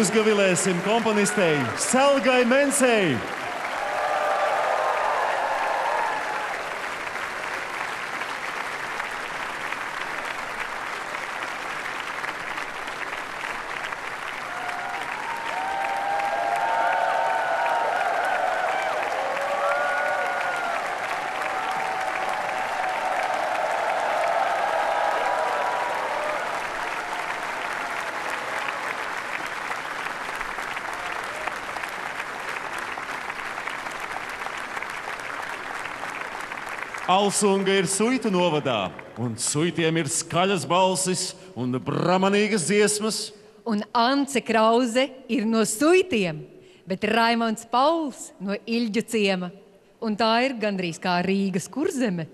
Uzgavilēsim komponistei Selgai Mensei! Alsunga ir suitu novadā, un suitiem ir skaļas balsis un bramanīgas dziesmas. Un Ance Krause ir no suitiem, bet Raimons Pauls no Ilģu ciema. Un tā ir gandrīz kā Rīgas kurzeme.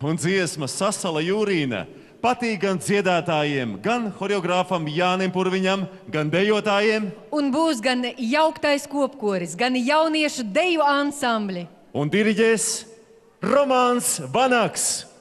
Un dziesma Sasala Jūrīna patīk gan dziedātājiem, gan choreogrāfam Jānim Purviņam, gan dejotājiem. Un būs gan jauktais kopkoris, gan jauniešu deju ansambļi. Un diriģēs Romāns Vanaks.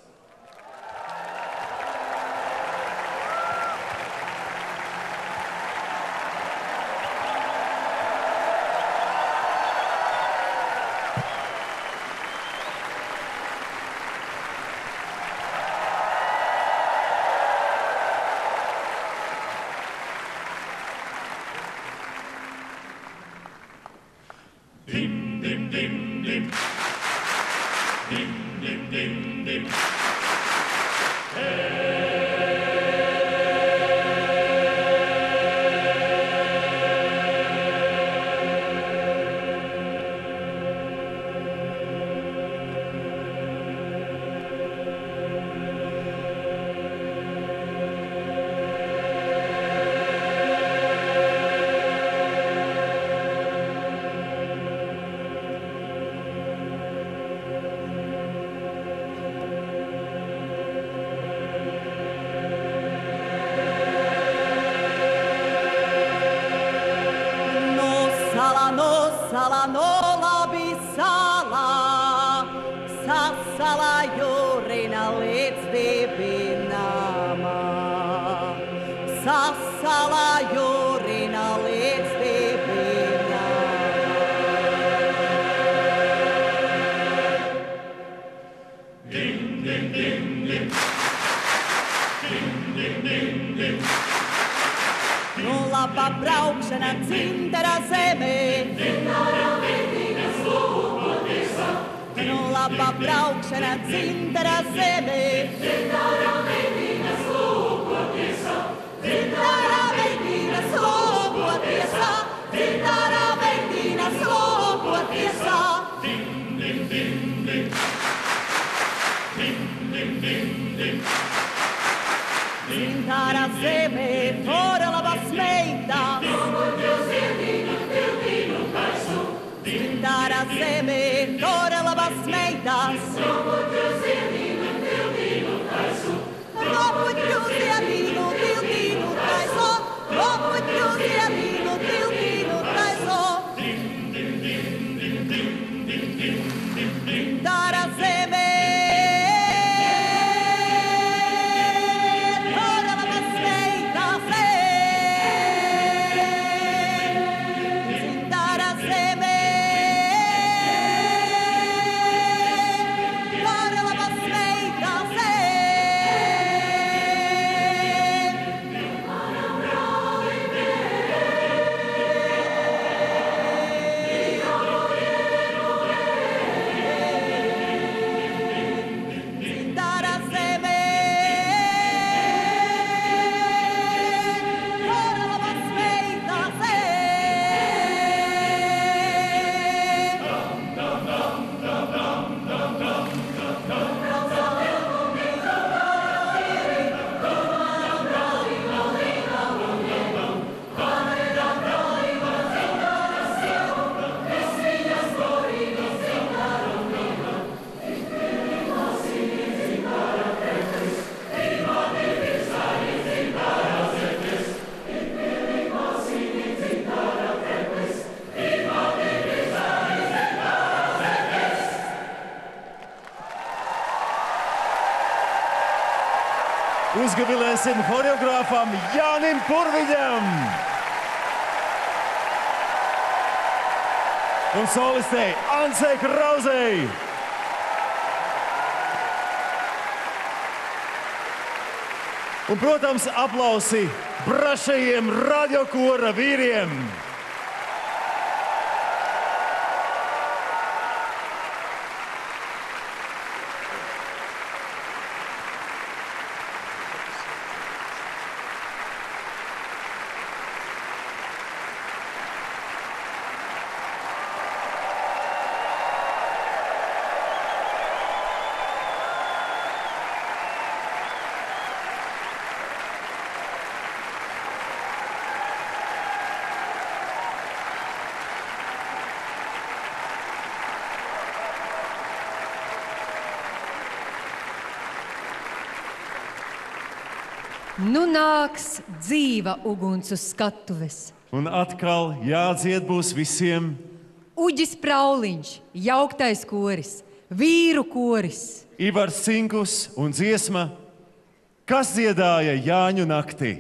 Nu laba braukšana dzintara zemē. Nu laba braukšana dzintara zemē. Dzintara meitinas lūkotiesa. Dzintara meitinas lūkotiesa. Dzintara meitinas lūkotiesa. Dzintara zemē, fora labas meitas. Dzintara zemē, fora labas meitas. Ropuķu ziedīnu, tiltīnu Jānim Purviņam! Un solistei Ansei Krauzei! Un, protams, aplausi brašajiem radiokora vīriem! Nu nāks dzīva uguns uz skatuves. Un atkal jādzied būs visiem Uģis Prauliņš, jauktais koris, vīru koris. Ivars Cinkus un dziesma, kas dziedāja Jāņu naktī.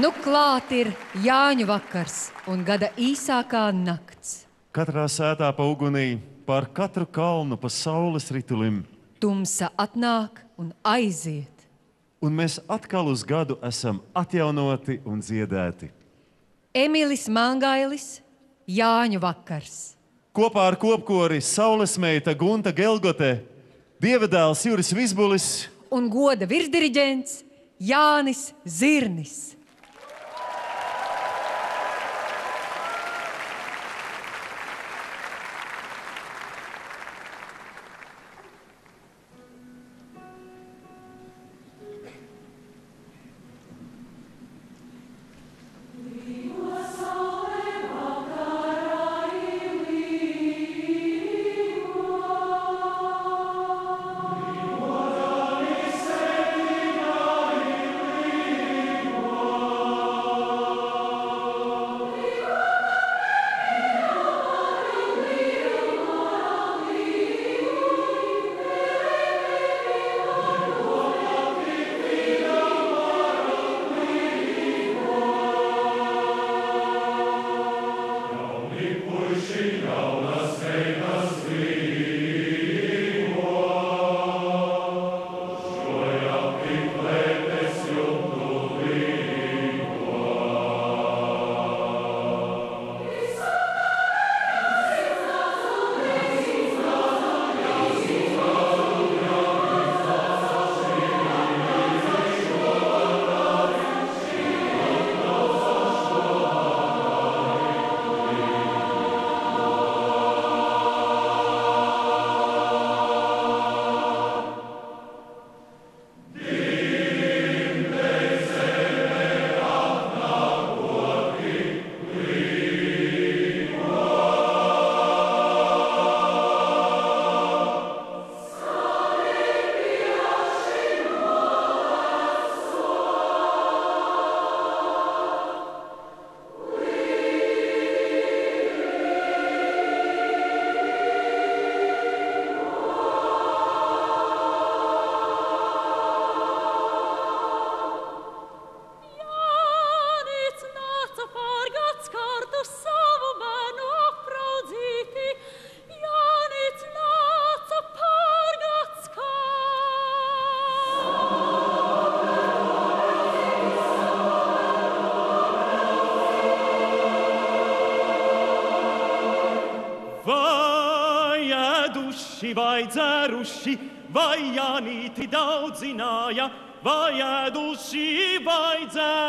Nu, klāt ir Jāņu vakars un gada īsākā nakts. Katrā sētā pa ugunī, pār katru kalnu pa saules ritulim, Tumsa atnāk un aiziet. un mēs atkal uz gadu esam atjaunoti un dziedēti. Emīlis Mangailis, Jāņu vakars. Kopā ar kopkori Saules meita Gunta Gelgote, Dievedēls Juris Visbulis un goda virsdiriģents Jānis Zirnis. Dzēruši, vai Jānīti daudzināja, vai ēduši, vai dzēruši.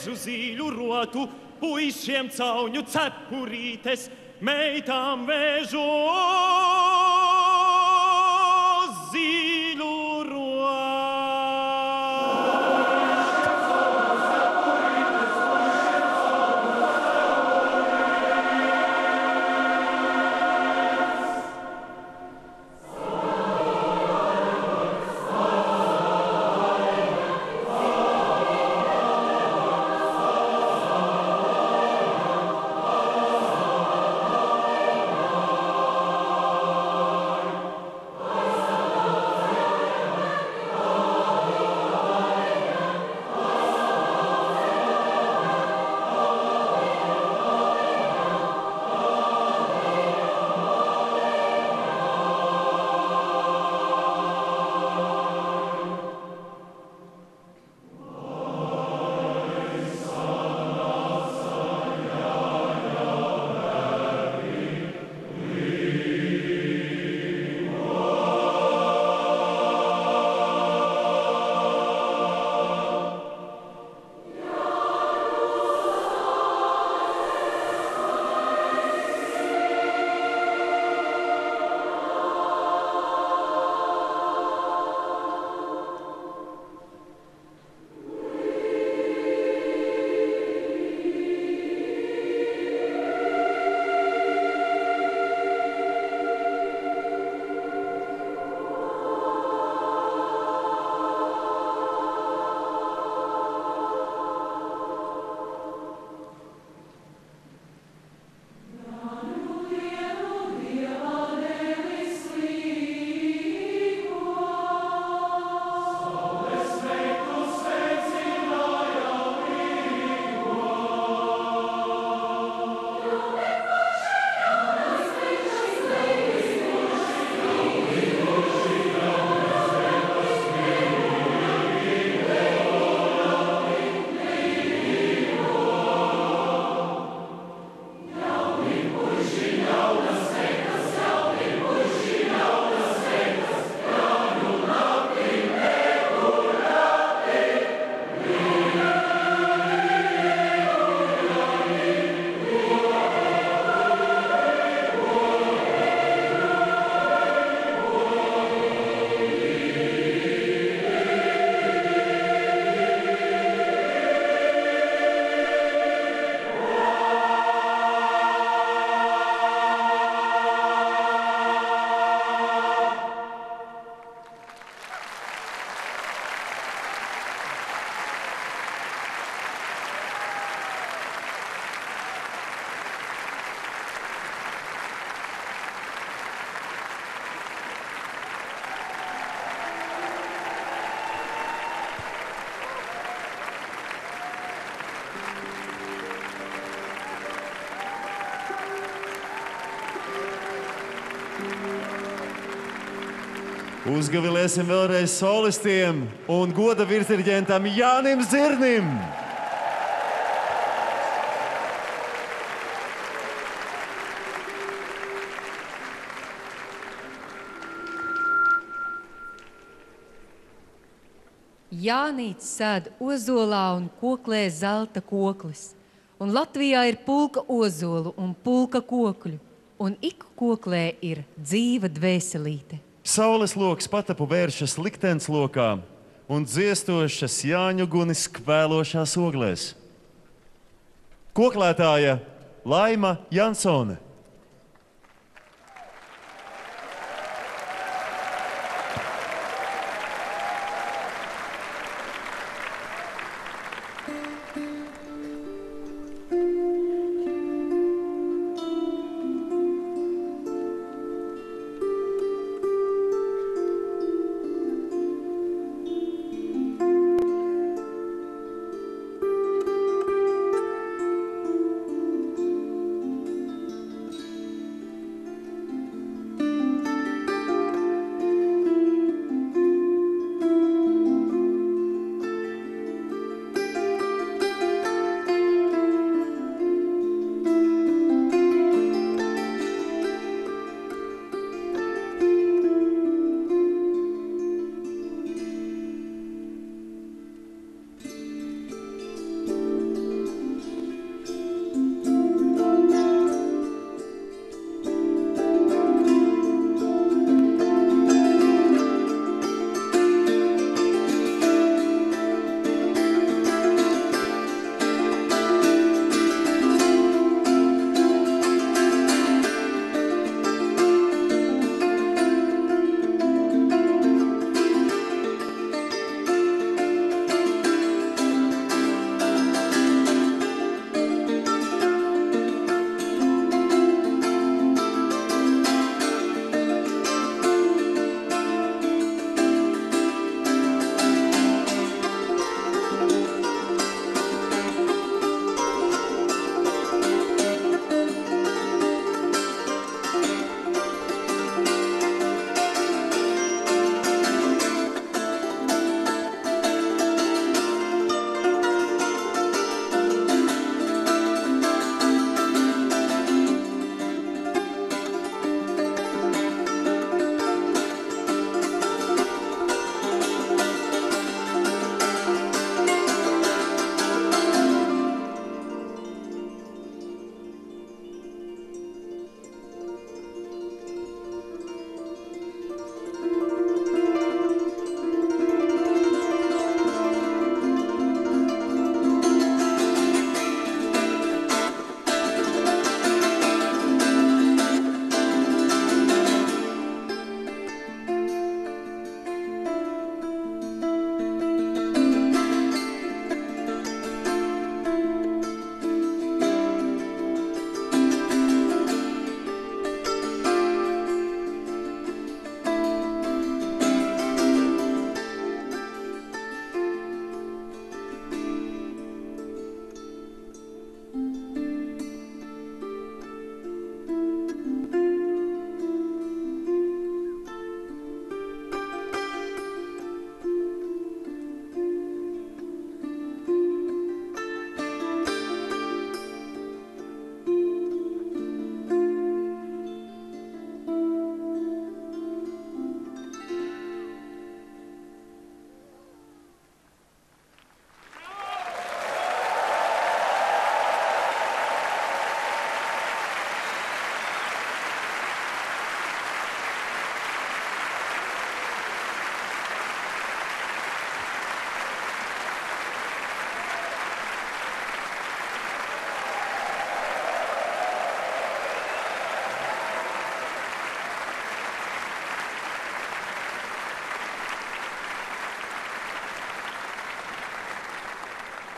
Vēžu zīļu rotu, puišiem cauņu cepurītes, meitām vēžu Uzgavilēsim vēlreiz solistiem un goda virsdirģentam Jānim Zirnim. Jānīts sēd ozolā un koklē zelta koklis. Un Latvijā ir pulka ozolu un pulka kokļu, un ik koklē ir dzīva dvēselīte. Saules lokus patapu vēršas liktenis lokā un dziestošas Jāņu gunis kvēlošās oglēs. Koklētāja Laima Jansone.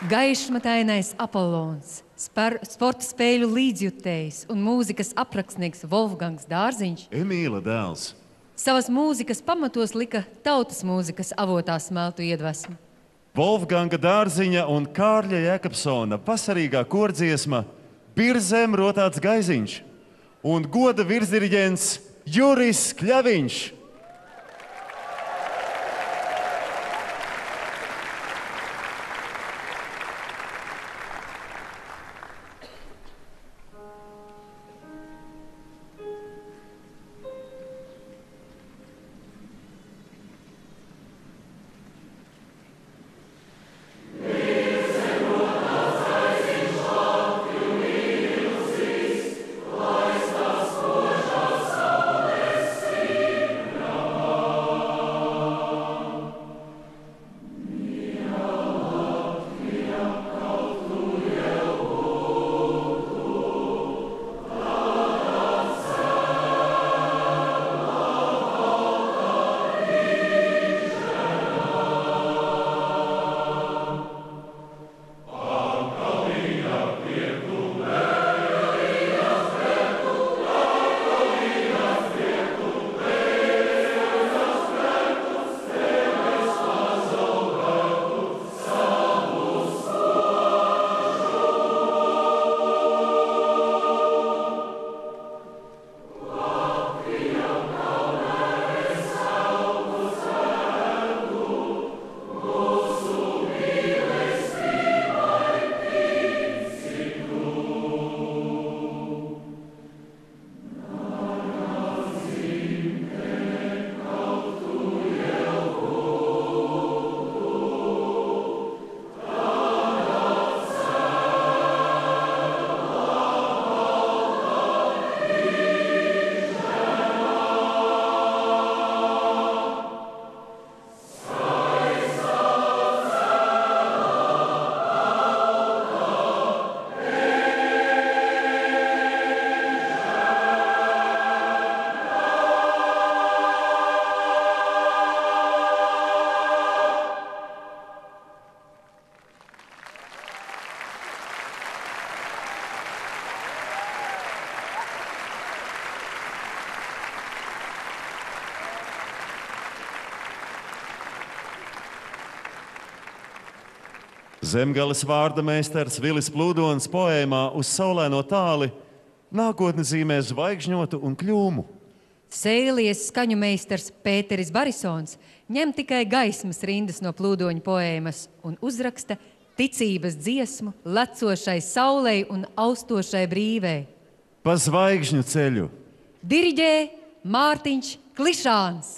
Gaišmatainais Apollons, spar, sporta spēļu līdzjutējs un mūzikas aprakstnieks Wolfgangs Dārziņš Emīla dēls. savas mūzikas pamatos lika tautas mūzikas avotā smeltu iedvesmu. Wolfganga Dārziņa un Kārļa Jēkabsona vasarīgā kordziesma Birzem rotāts gaiziņš un goda virsdirigents Juris Kļaviņš. Zemgales vārda meistars Vilis Plūdons poēmā uz saulēno tāli nākotni zīmē zvaigžņotu un kļūmu. Sēlies skaņu meistars Pēteris Barisons ņem tikai gaismas rindas no plūdoņa poēmas un uzraksta ticības dziesmu lecošai saulei un austošai brīvei. Pa zvaigžņu ceļu Diriģē Mārtiņš Klišāns.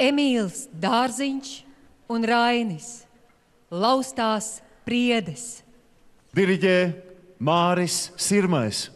Emīls Dārziņš un Rainis laustās priedes. Diriģē Māris Sirmais.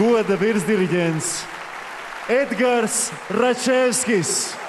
Goda virsdiriģents Edgars Račevskis.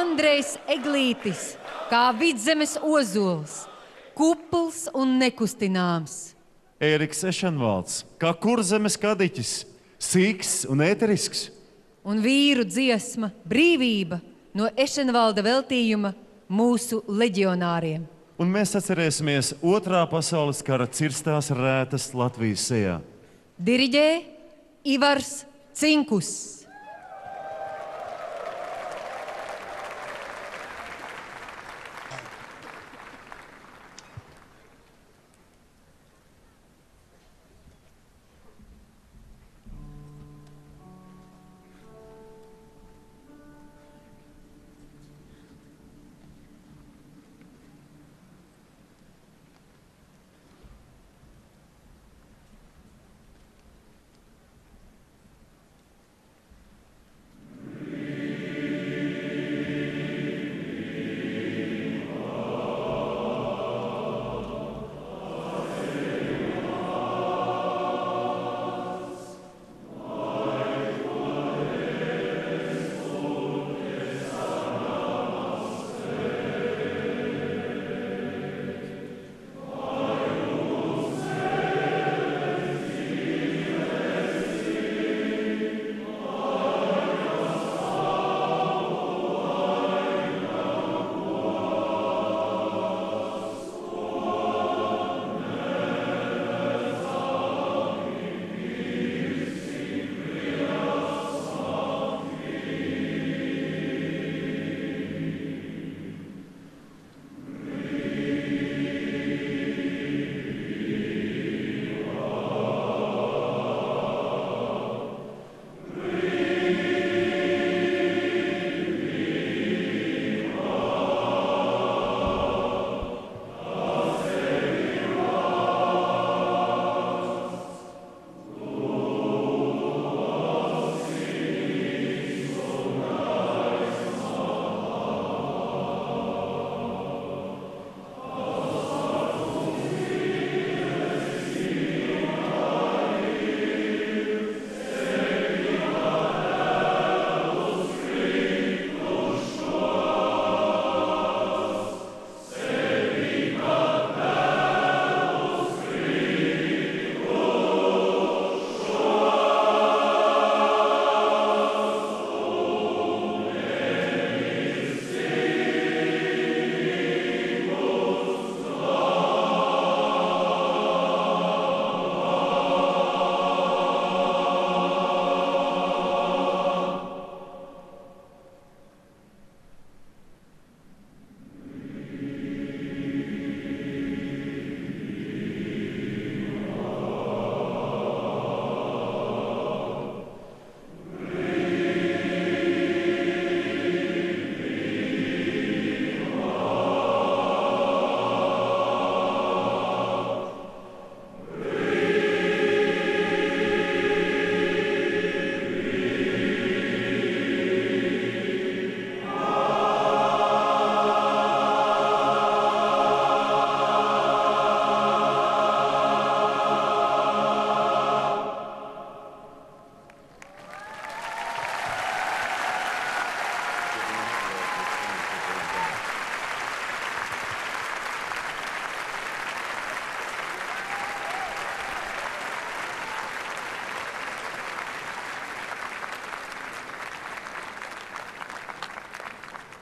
Andrejs Eglītis, kā vidzemes ozols, kupls un nekustināms. Ēriks Ešenvalds, kā kurzemes kadiķis, sīks un ēterisks. Un vīru dziesma, brīvība no Ešenvalda veltījuma mūsu leģionāriem. Un mēs atcerēsimies otrā pasaules kara cirstās rētas Latvijas sejā. Diriģē Ivars Cinkus.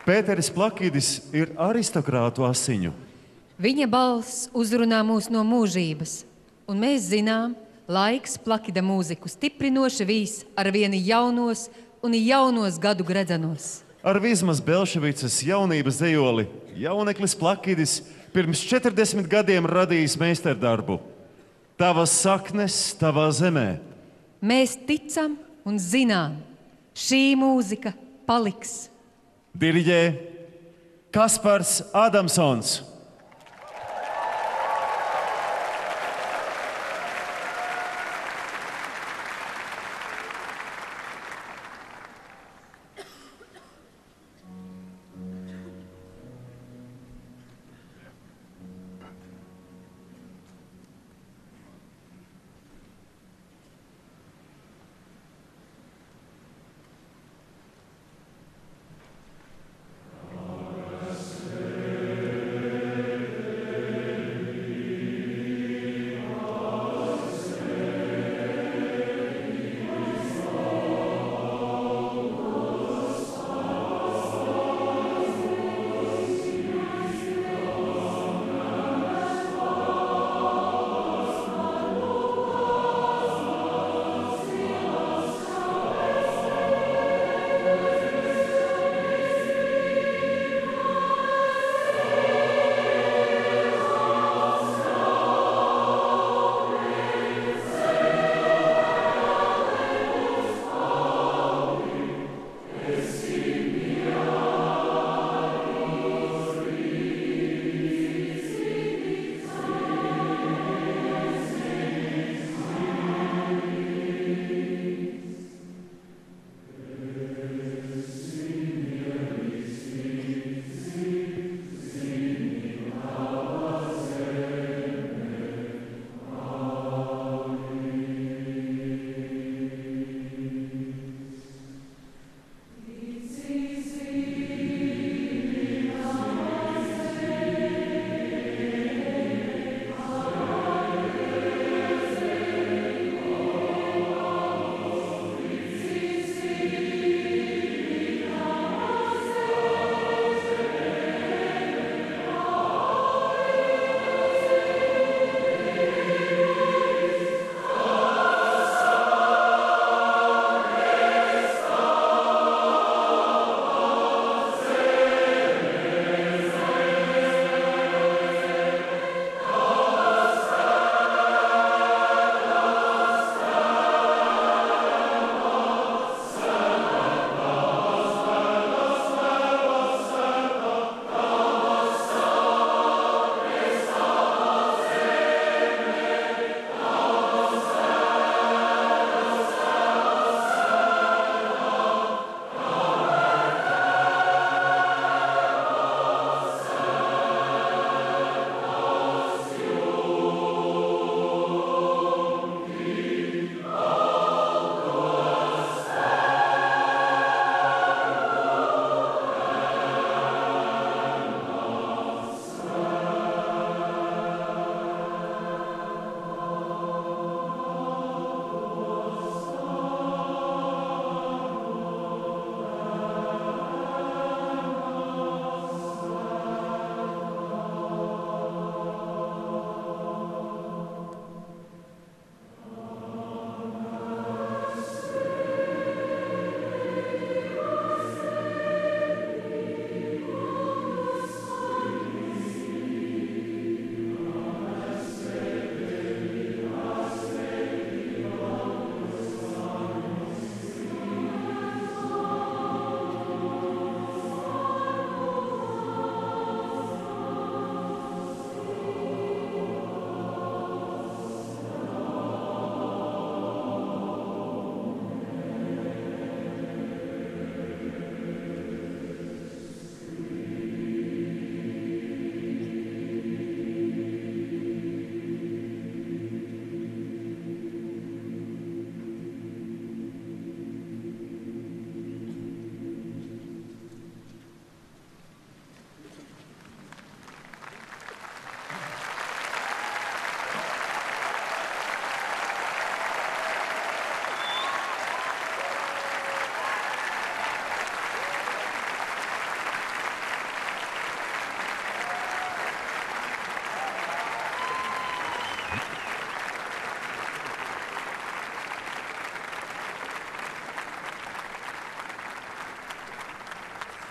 Pēteris Plakīdis ir aristokrātu asiņu. Viņa balss uzrunā mūs no mūžības, un mēs zinām, laiks plakida mūziku stiprinoši vīs ar vienu jaunos un jaunos gadu gredzenos. Ar Vizmas Belševicas jaunības dzējoli jauneklis Plakīdis pirms 40 gadiem radījis meistardarbu. Tavas saknes tavā zemē. Mēs ticam un zinām, šī mūzika paliks. Diriģē Kaspars Adamsons.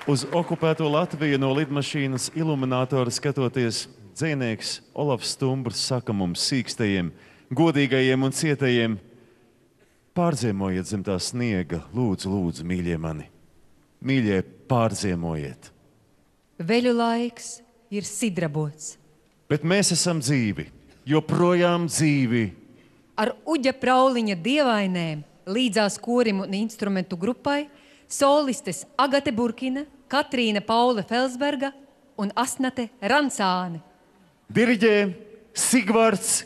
Uz okupēto Latviju no lidmašīnas iluminētora skatoties, dzinieks Olafs Stumbrs saka mums, sīkstajiem, godīgajiem un cietajiem, pārziemojiet zem tā sniega, lūdzu, lūdzu, mīļie mani. Mīļie, pārziemojiet! Veļu laiks ir sidrabots. Bet mēs esam dzīvi, joprojām dzīvi. Ar uģa prauliņa dievainēm līdzās korim un instrumentu grupai solistes Agate Burkina, Katrīna Paula Felsberga un Asnate Ransāne. Diriģē Sigvards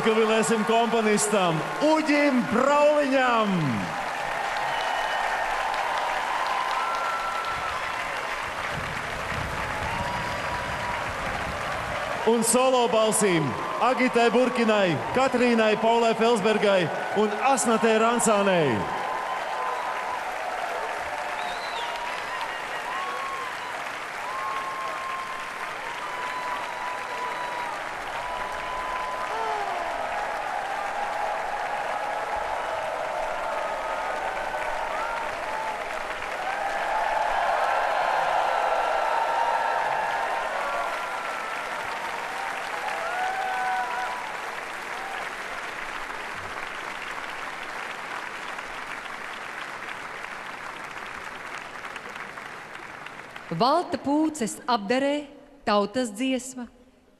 Kļavā. Uzgavilēsim komponistam Uģim Brauliņam! Un solo balsīm Agitai Burkinai, Katrīnai Paulai Felsbergai un Asnatē Ransānei. Valta pūces apdarē, tautas dziesma,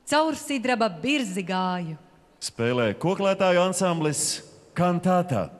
caur sidraba birzi gāju. Spēlē koklētāju ansamblis Kantātā.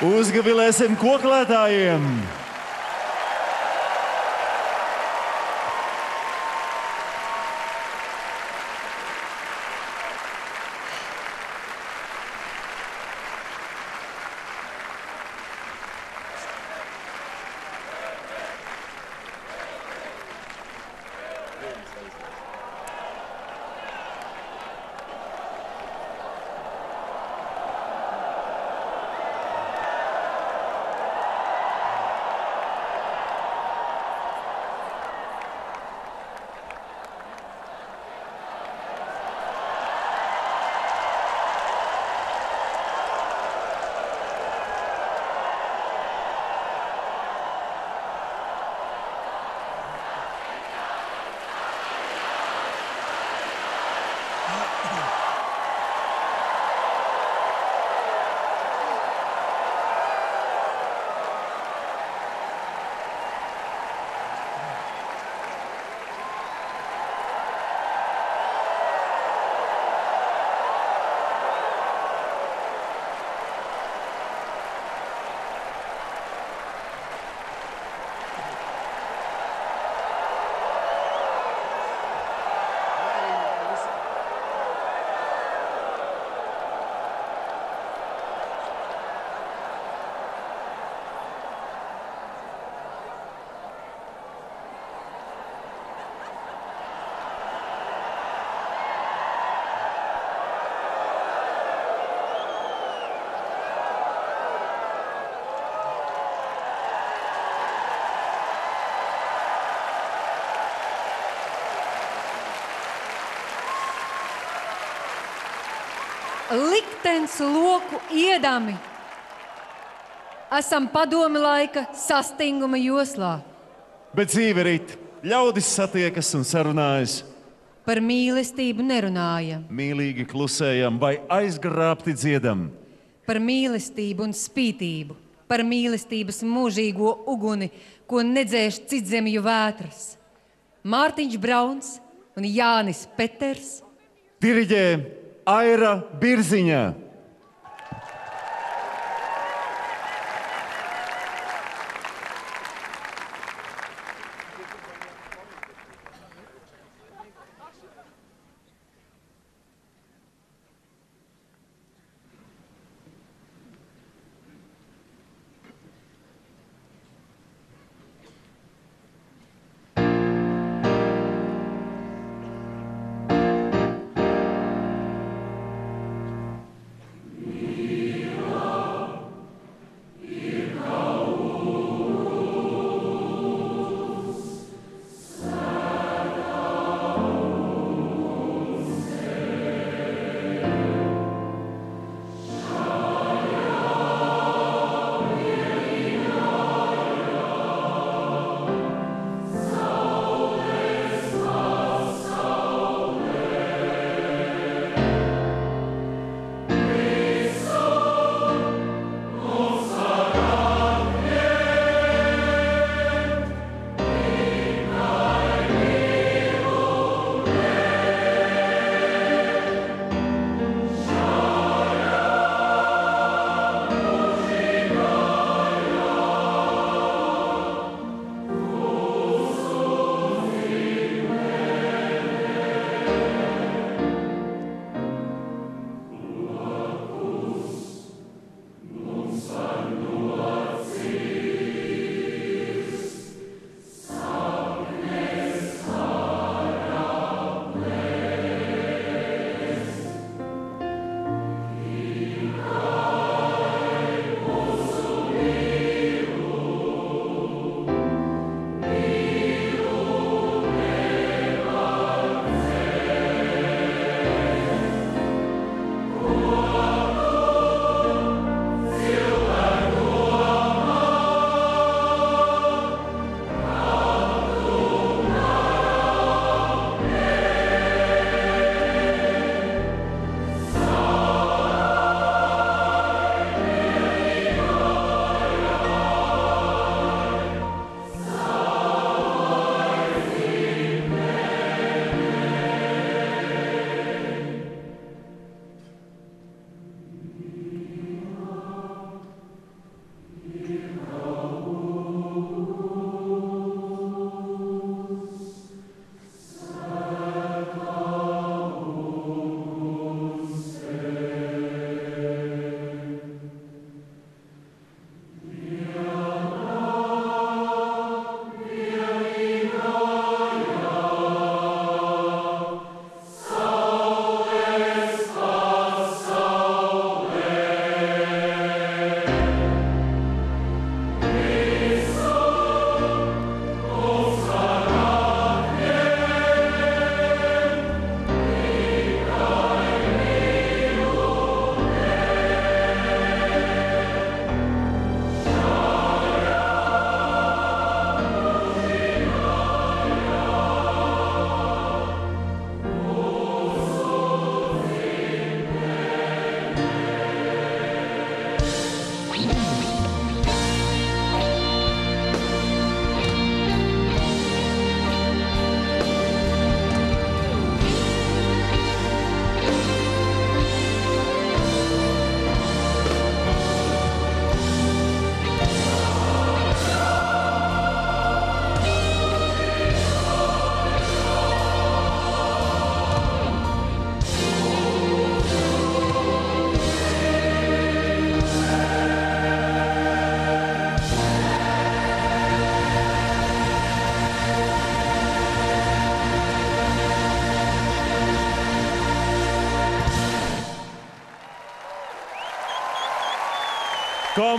Uzgavilēsim koklētājiem! Liktenis loku iedami. Esam padomi laika sastinguma joslā. Bet dzīve rīt, ļaudis satiekas un sarunājas. Par mīlestību nerunājam, Mīlīgi klusējam vai aizgrābti dziedam. par mīlestību un spītību, par mīlestības mūžīgo uguni, ko nedzēš citzemju vētras. Mārtiņš Brauns un Jānis Peters. Diriģē Aira Birziņā.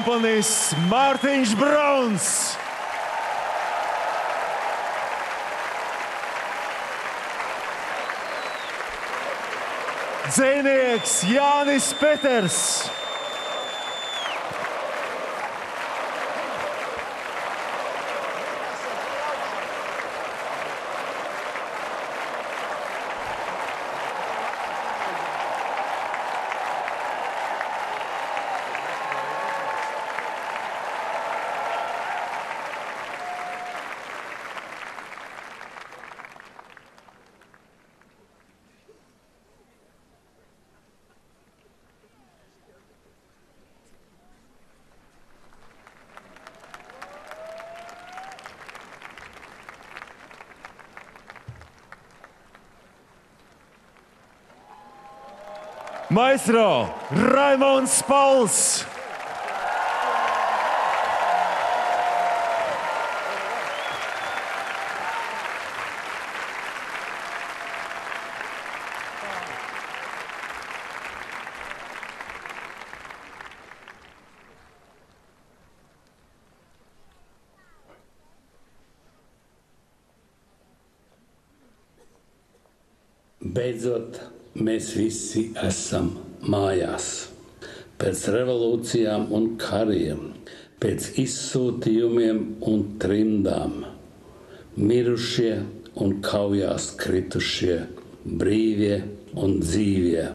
Komponists Mārtiņš Brauns. Dzēnieks Jānis Peters. Maestro Raimons Pauls. Beidzot, mēs visi esam mājās. Pēc revolūcijām un kariem, pēc izsūtījumiem un trimdām, mirušie un kaujās kritušie, brīvie un dzīvie.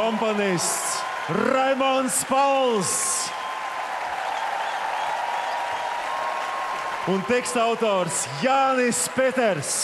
Komponists Raimons Pauls un teksta autors Jānis Peters.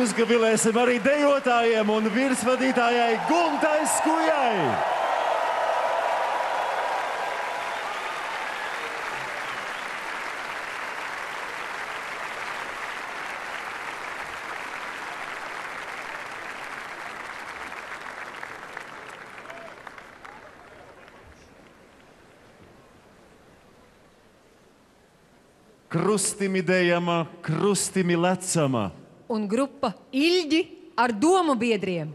uzgavilēsim arī dejotājiem un virsvadītājai Guntai Skujai. Krustimi dejama, krustimi lecama un grupa Ilģi ar domu biedriem.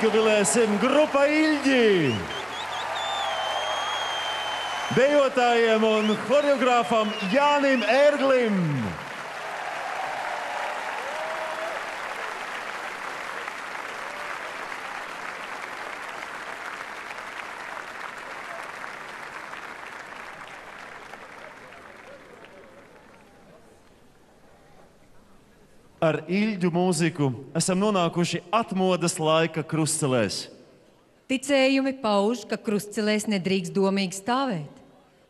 izjubilēsim grupa Ilģī. Dejotājiem un horeogrāfam Jānim Erglim. dziļu mūziku, esam nonākuši atmodas laika krustcelēs. Ticējumi pauž, ka krustcelēs nedrīkst domīgi stāvēt.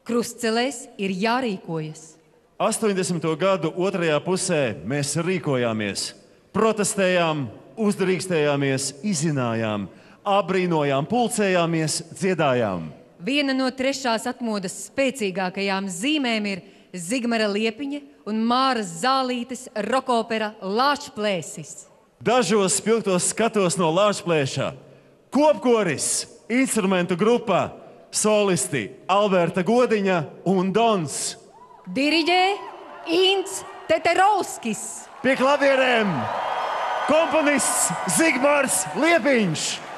Krustcelēs ir jārīkojas. 80. gadu otrajā pusē mēs rīkojāmies, protestējām, uzdrīkstējāmies, izzinājām, apbrīnojām, pulcējāmies, dziedājām. Viena no trešās atmodas spēcīgākajām zīmēm ir Zigmara Liepiņa un Māras Zālītes rokopera Lāčplēsis. Dažos spilgtos skatos no Latvijas kopkoris, instrumentu grupā, solisti Alberta Godiņa un Dons. Diriģē Inns Teterovskis. Pie klavierēm komponists Zigmārs Liepiņš.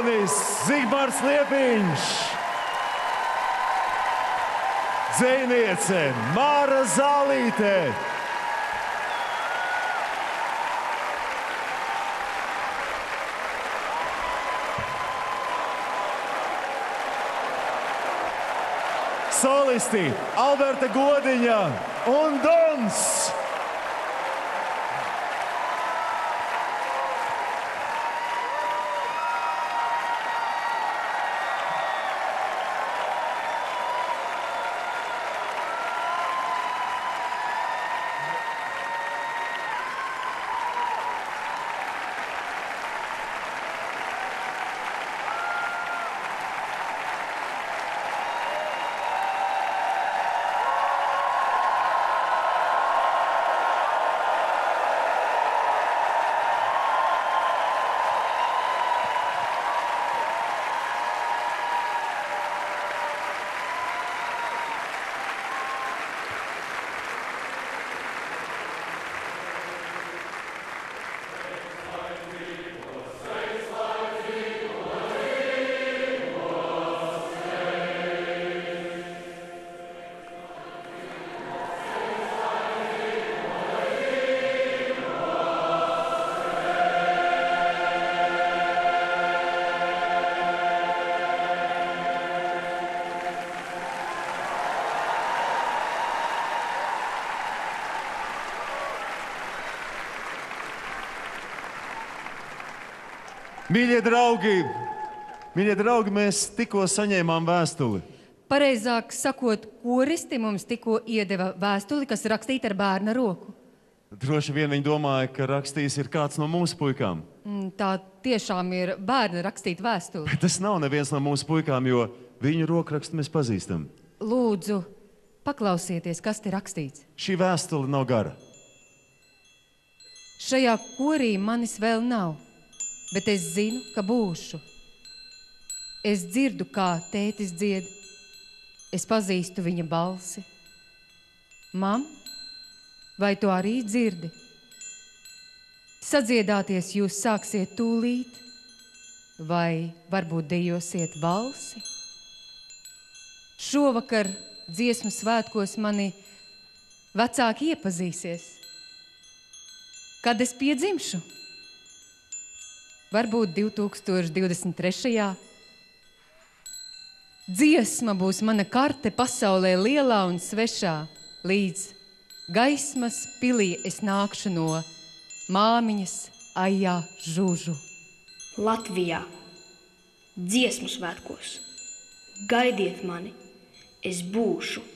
Komponists Zigmārs Liepiņš, dzēniece Māra Zālīte. Solisti Alberta Godiņa un Dons. Mīļie draugi, mīļie draugi, mēs tikko saņēmām vēstuli. Pareizāk sakot, koristi mums tikko iedeva vēstuli, kas rakstīta ar bērna roku. Droši vien viņi domāja, ka rakstījis ir kāds no mūsu puikām. Mm, Tā tiešām ir bērna rakstīta vēstule. Bet tas nav neviens no mūsu puikām, jo viņu rokrakstu mēs pazīstam. Lūdzu, paklausieties, kas te rakstīts. Šī vēstule nav gara. Šajā korī manis vēl nav, bet es zinu, ka būšu. Es dzirdu, kā tētis dzied, es pazīstu viņa balsi. Mam, vai tu arī dzirdi? Sadziedāties jūs sāksiet tūlīt, vai varbūt dejosiet balsi? Šovakar dziesmu svētkos mani vecāki iepazīsies. Kad es piedzimšu? Varbūt 2023. Dziesma būs mana karte pasaulē lielā un svešā, līdz gaismas pilī es nākšu no māmiņas aijā žužu. Latvijā dziesmu svētkos. Gaidiet mani, es būšu.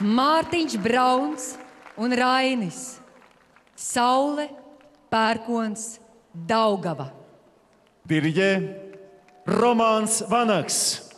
Mārtiņš Brauns un Rainis, Saule, Pērkons, Daugava. Dirģē Romāns Vanaks.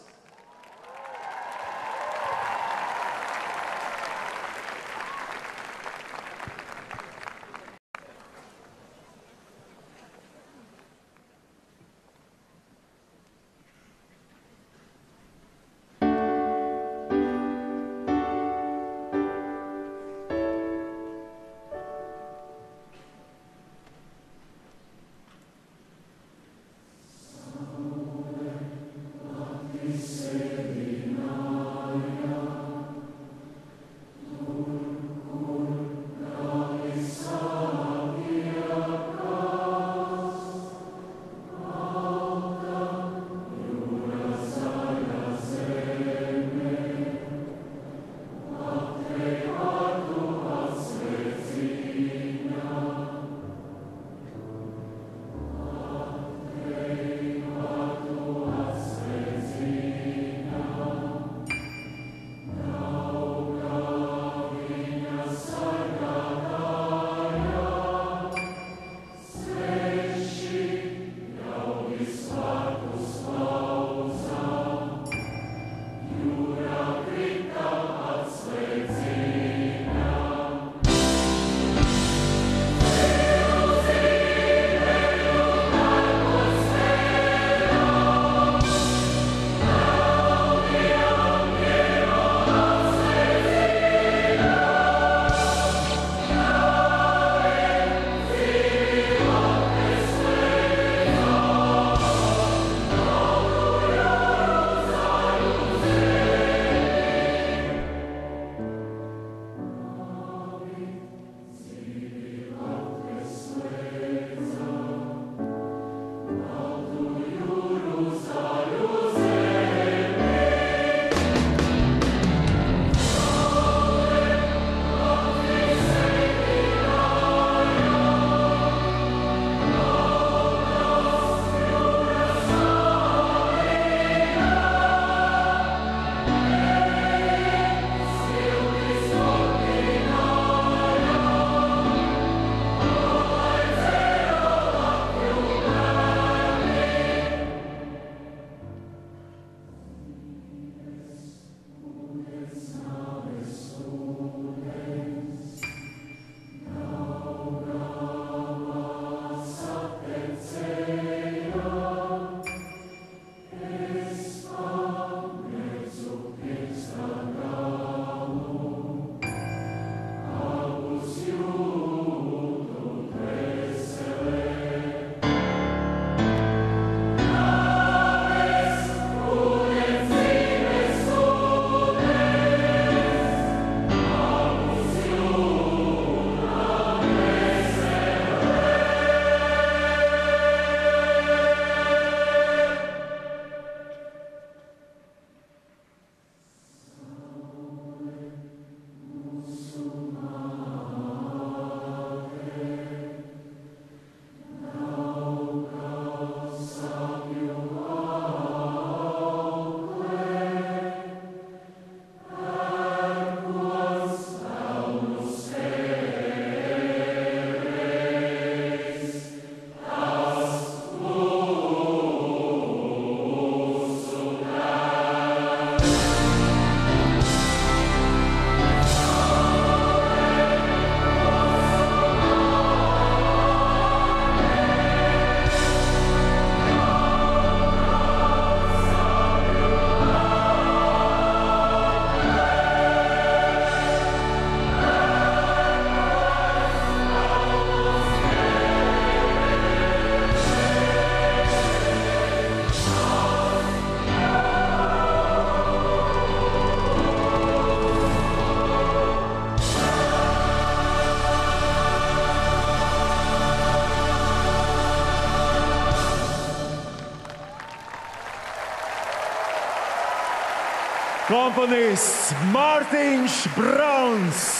Komponists Mārtiņš Brauns.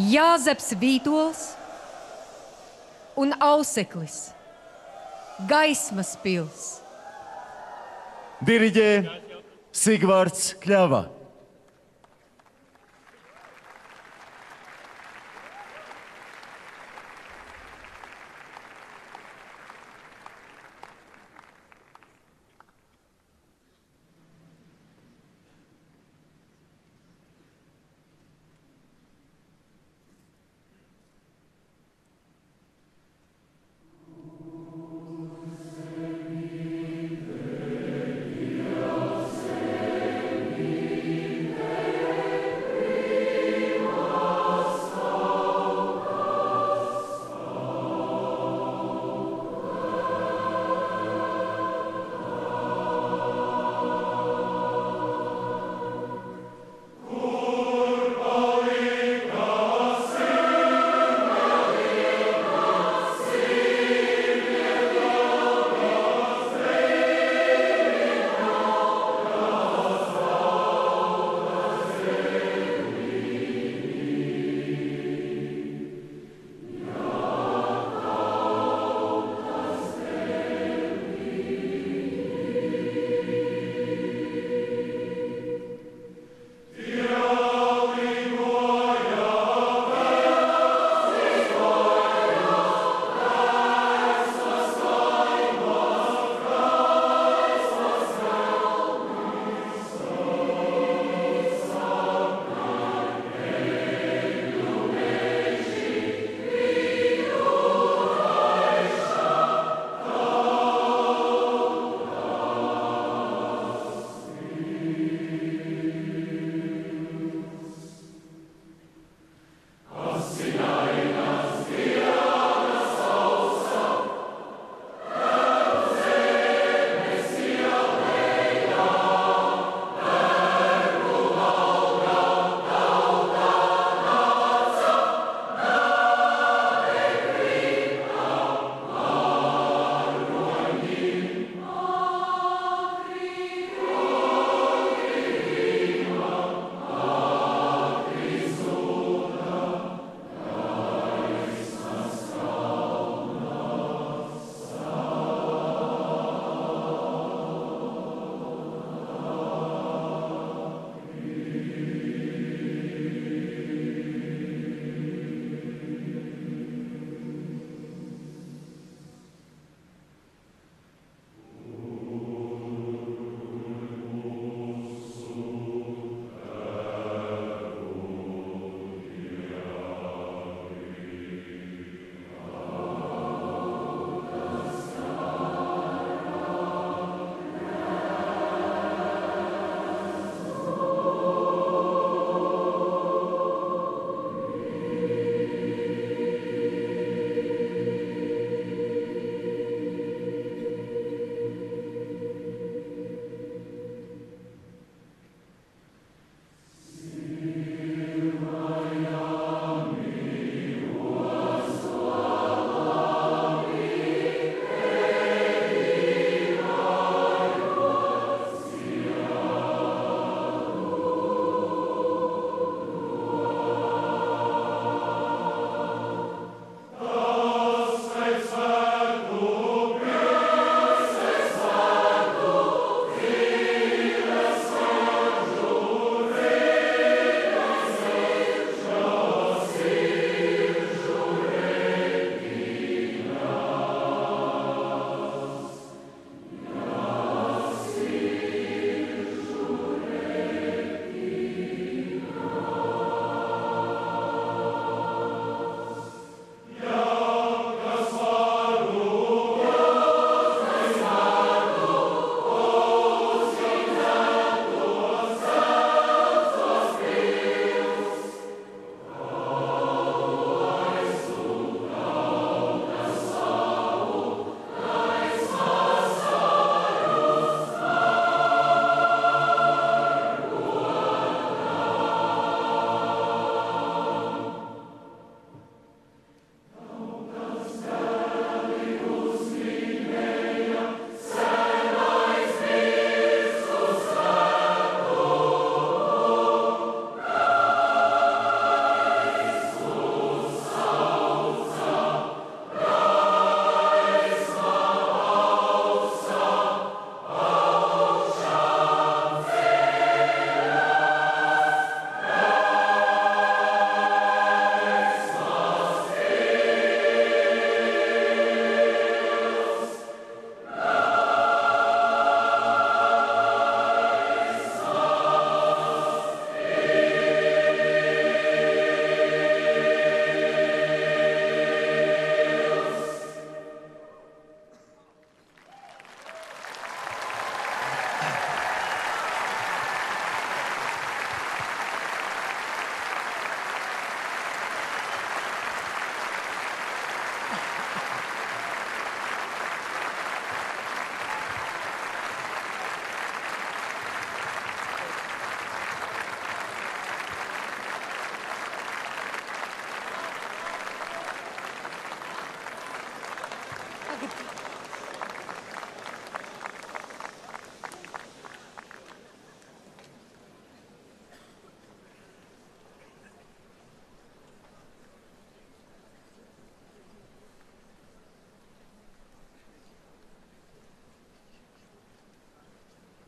Jāzeps Vītols un Auseklis, Gaismas pils. Diriģē Sigvārds Kļava.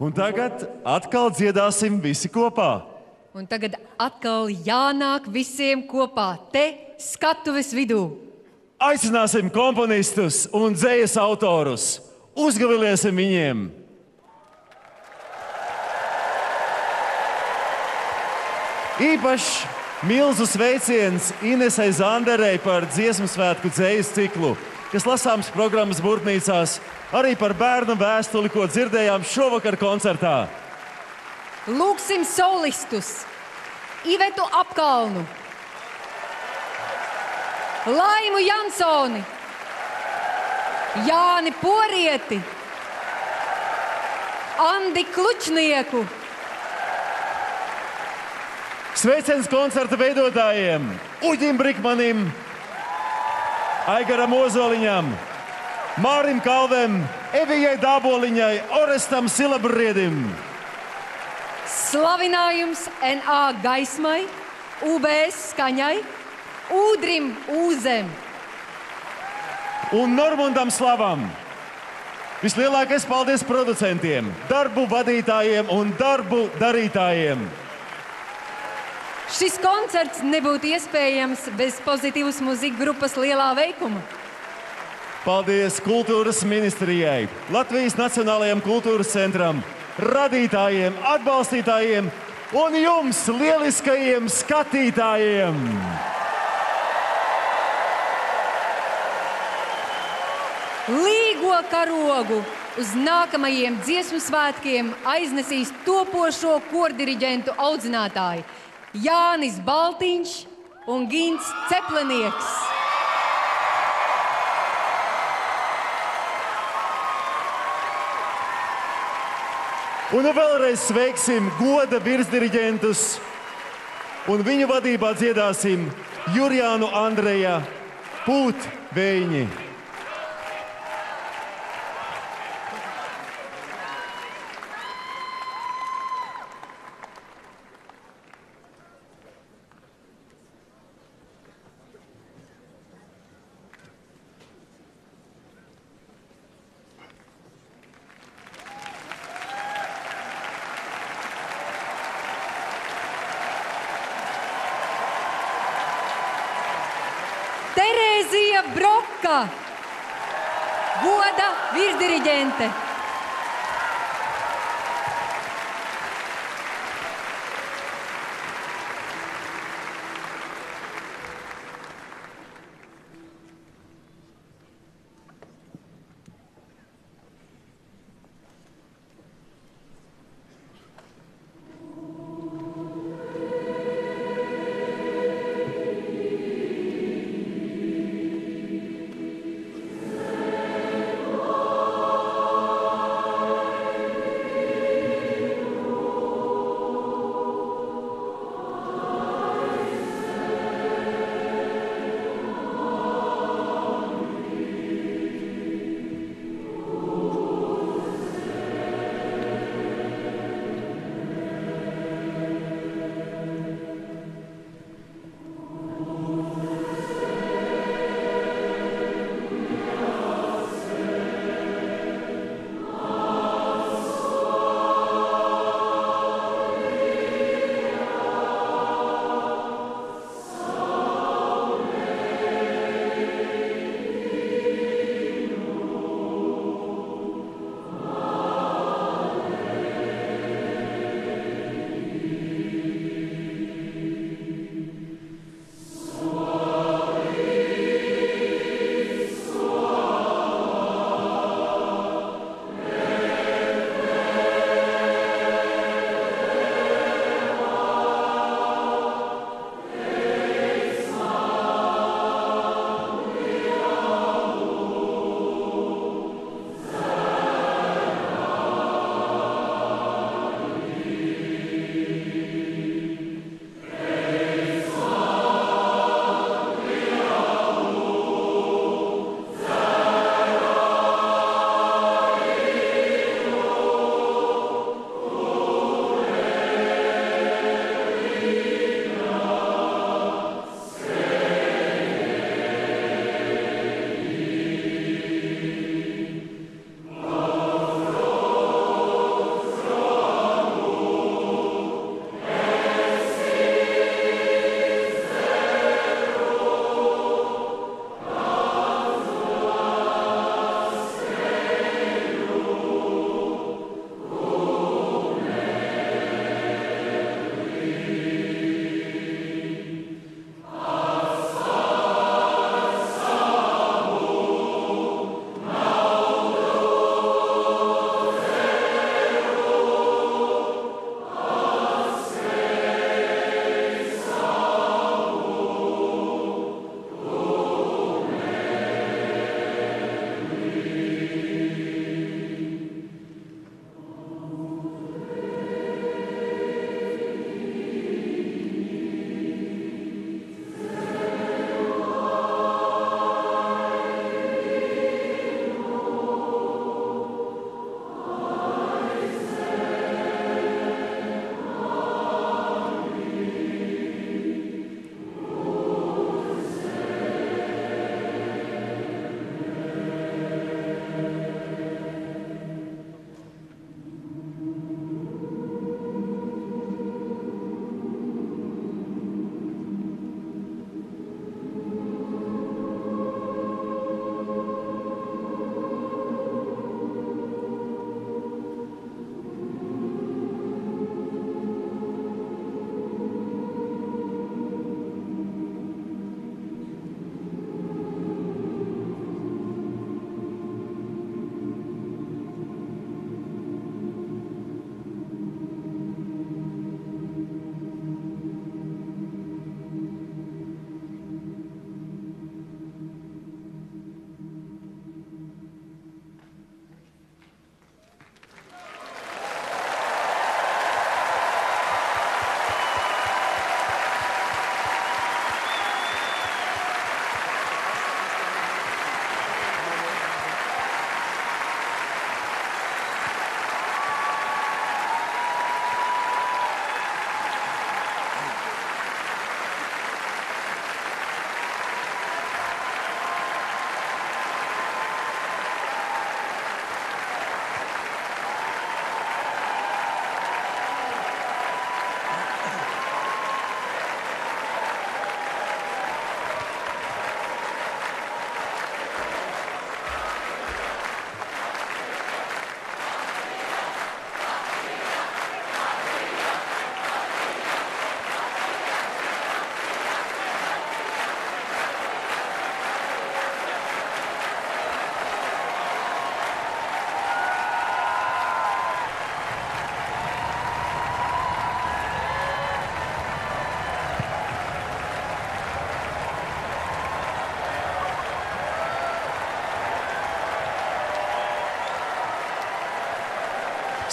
Un tagad atkal dziedāsim visi kopā. Un tagad atkal jānāk visiem kopā te skatuves vidū. Aicināsim komponistus un dzējas autorus. Uzgaviliesim viņiem! Īpaši milzu sveiciens Inesai Zanderei par dziesmu svētku dzējas ciklu, kas lasāms programmas burtnīcās, arī par bērnu vēstuli, ko dzirdējām šovakar koncertā. Lūksim solistus, Ivetu apkalnu, Laimu Jansoni, Jāni Porieti, Andi Klučnieku, Sveiciens koncerta veidotājiem, Uģim Brīsmanim, Aigaram Ozoliņam, Mārim Kalvem, Evijai Daboliņai, Orestam Silabriedim. slavinājums NA gaismai, UBS skaņai, Udrim Uzem. un Normundam Slavam. Vislielākais paldies producentiem, darbu vadītājiem un darbu darītājiem. Šis koncerts nebūtu iespējams bez pozitīvas mūzikas grupas lielā veikuma. Paldies kultūras ministrijai, Latvijas Nacionālajiem kultūras centram, radītājiem, atbalstītājiem un jums, lieliskajiem skatītājiem! Līgo karogu uz nākamajiem dziesmu svētkiem aiznesīs topošo kordiriģentu audzinātāji Jānis Baltiņš un Gins Ceplinieks. Un nu vēlreiz sveiksim goda virsdiriģentus, un viņu vadībā dziedāsim Jurijānu Andreja Pūtveņi.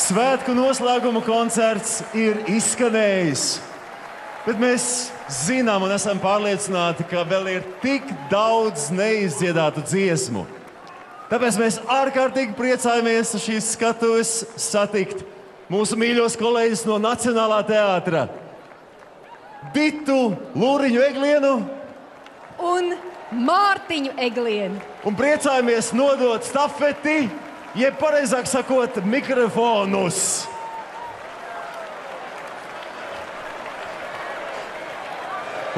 Svētku noslēguma koncerts ir izskanējis. Bet mēs zinām un esam pārliecināti, ka vēl ir tik daudz neizdziedātu dziesmu. Tāpēc mēs ārkārtīgi priecājamies šīs skatuves satikt mūsu mīļos kolēģus no Nacionālā teātra. Ditu Lūriņu Eglienu Un Mārtiņu Eglienu. un priecājamies nodot stafeti, jeb pareizāk sakot, mikrofonus.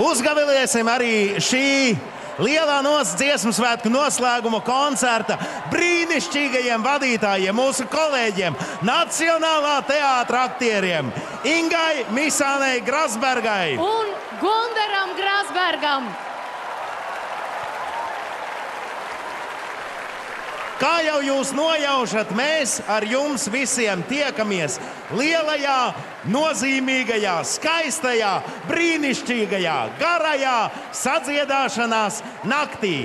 Uzgavilēsim arī šī lielā dziesmu svētku noslēguma koncerta brīnišķīgajiem vadītājiem, mūsu kolēģiem, Nacionālā teātra aktieriem Ingai Misānei Grasbergai. Un Gundaram Grasbergam. Kā jau jūs nojaušat, mēs ar jums visiem tiekamies lielajā, nozīmīgajā, skaistajā, brīnišķīgajā, garajā sadziedāšanās naktī.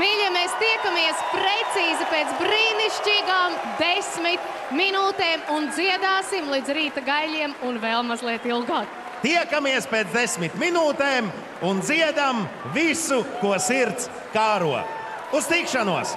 Mīļie, mēs tiekamies precīzi pēc brīnišķīgām desmit minūtēm un dziedāsim līdz rīta gaļiem un vēl mazliet ilgāk. Tiekamies pēc desmit minūtēm un dziedam visu, ko sirds kāro. Uz tikšanos!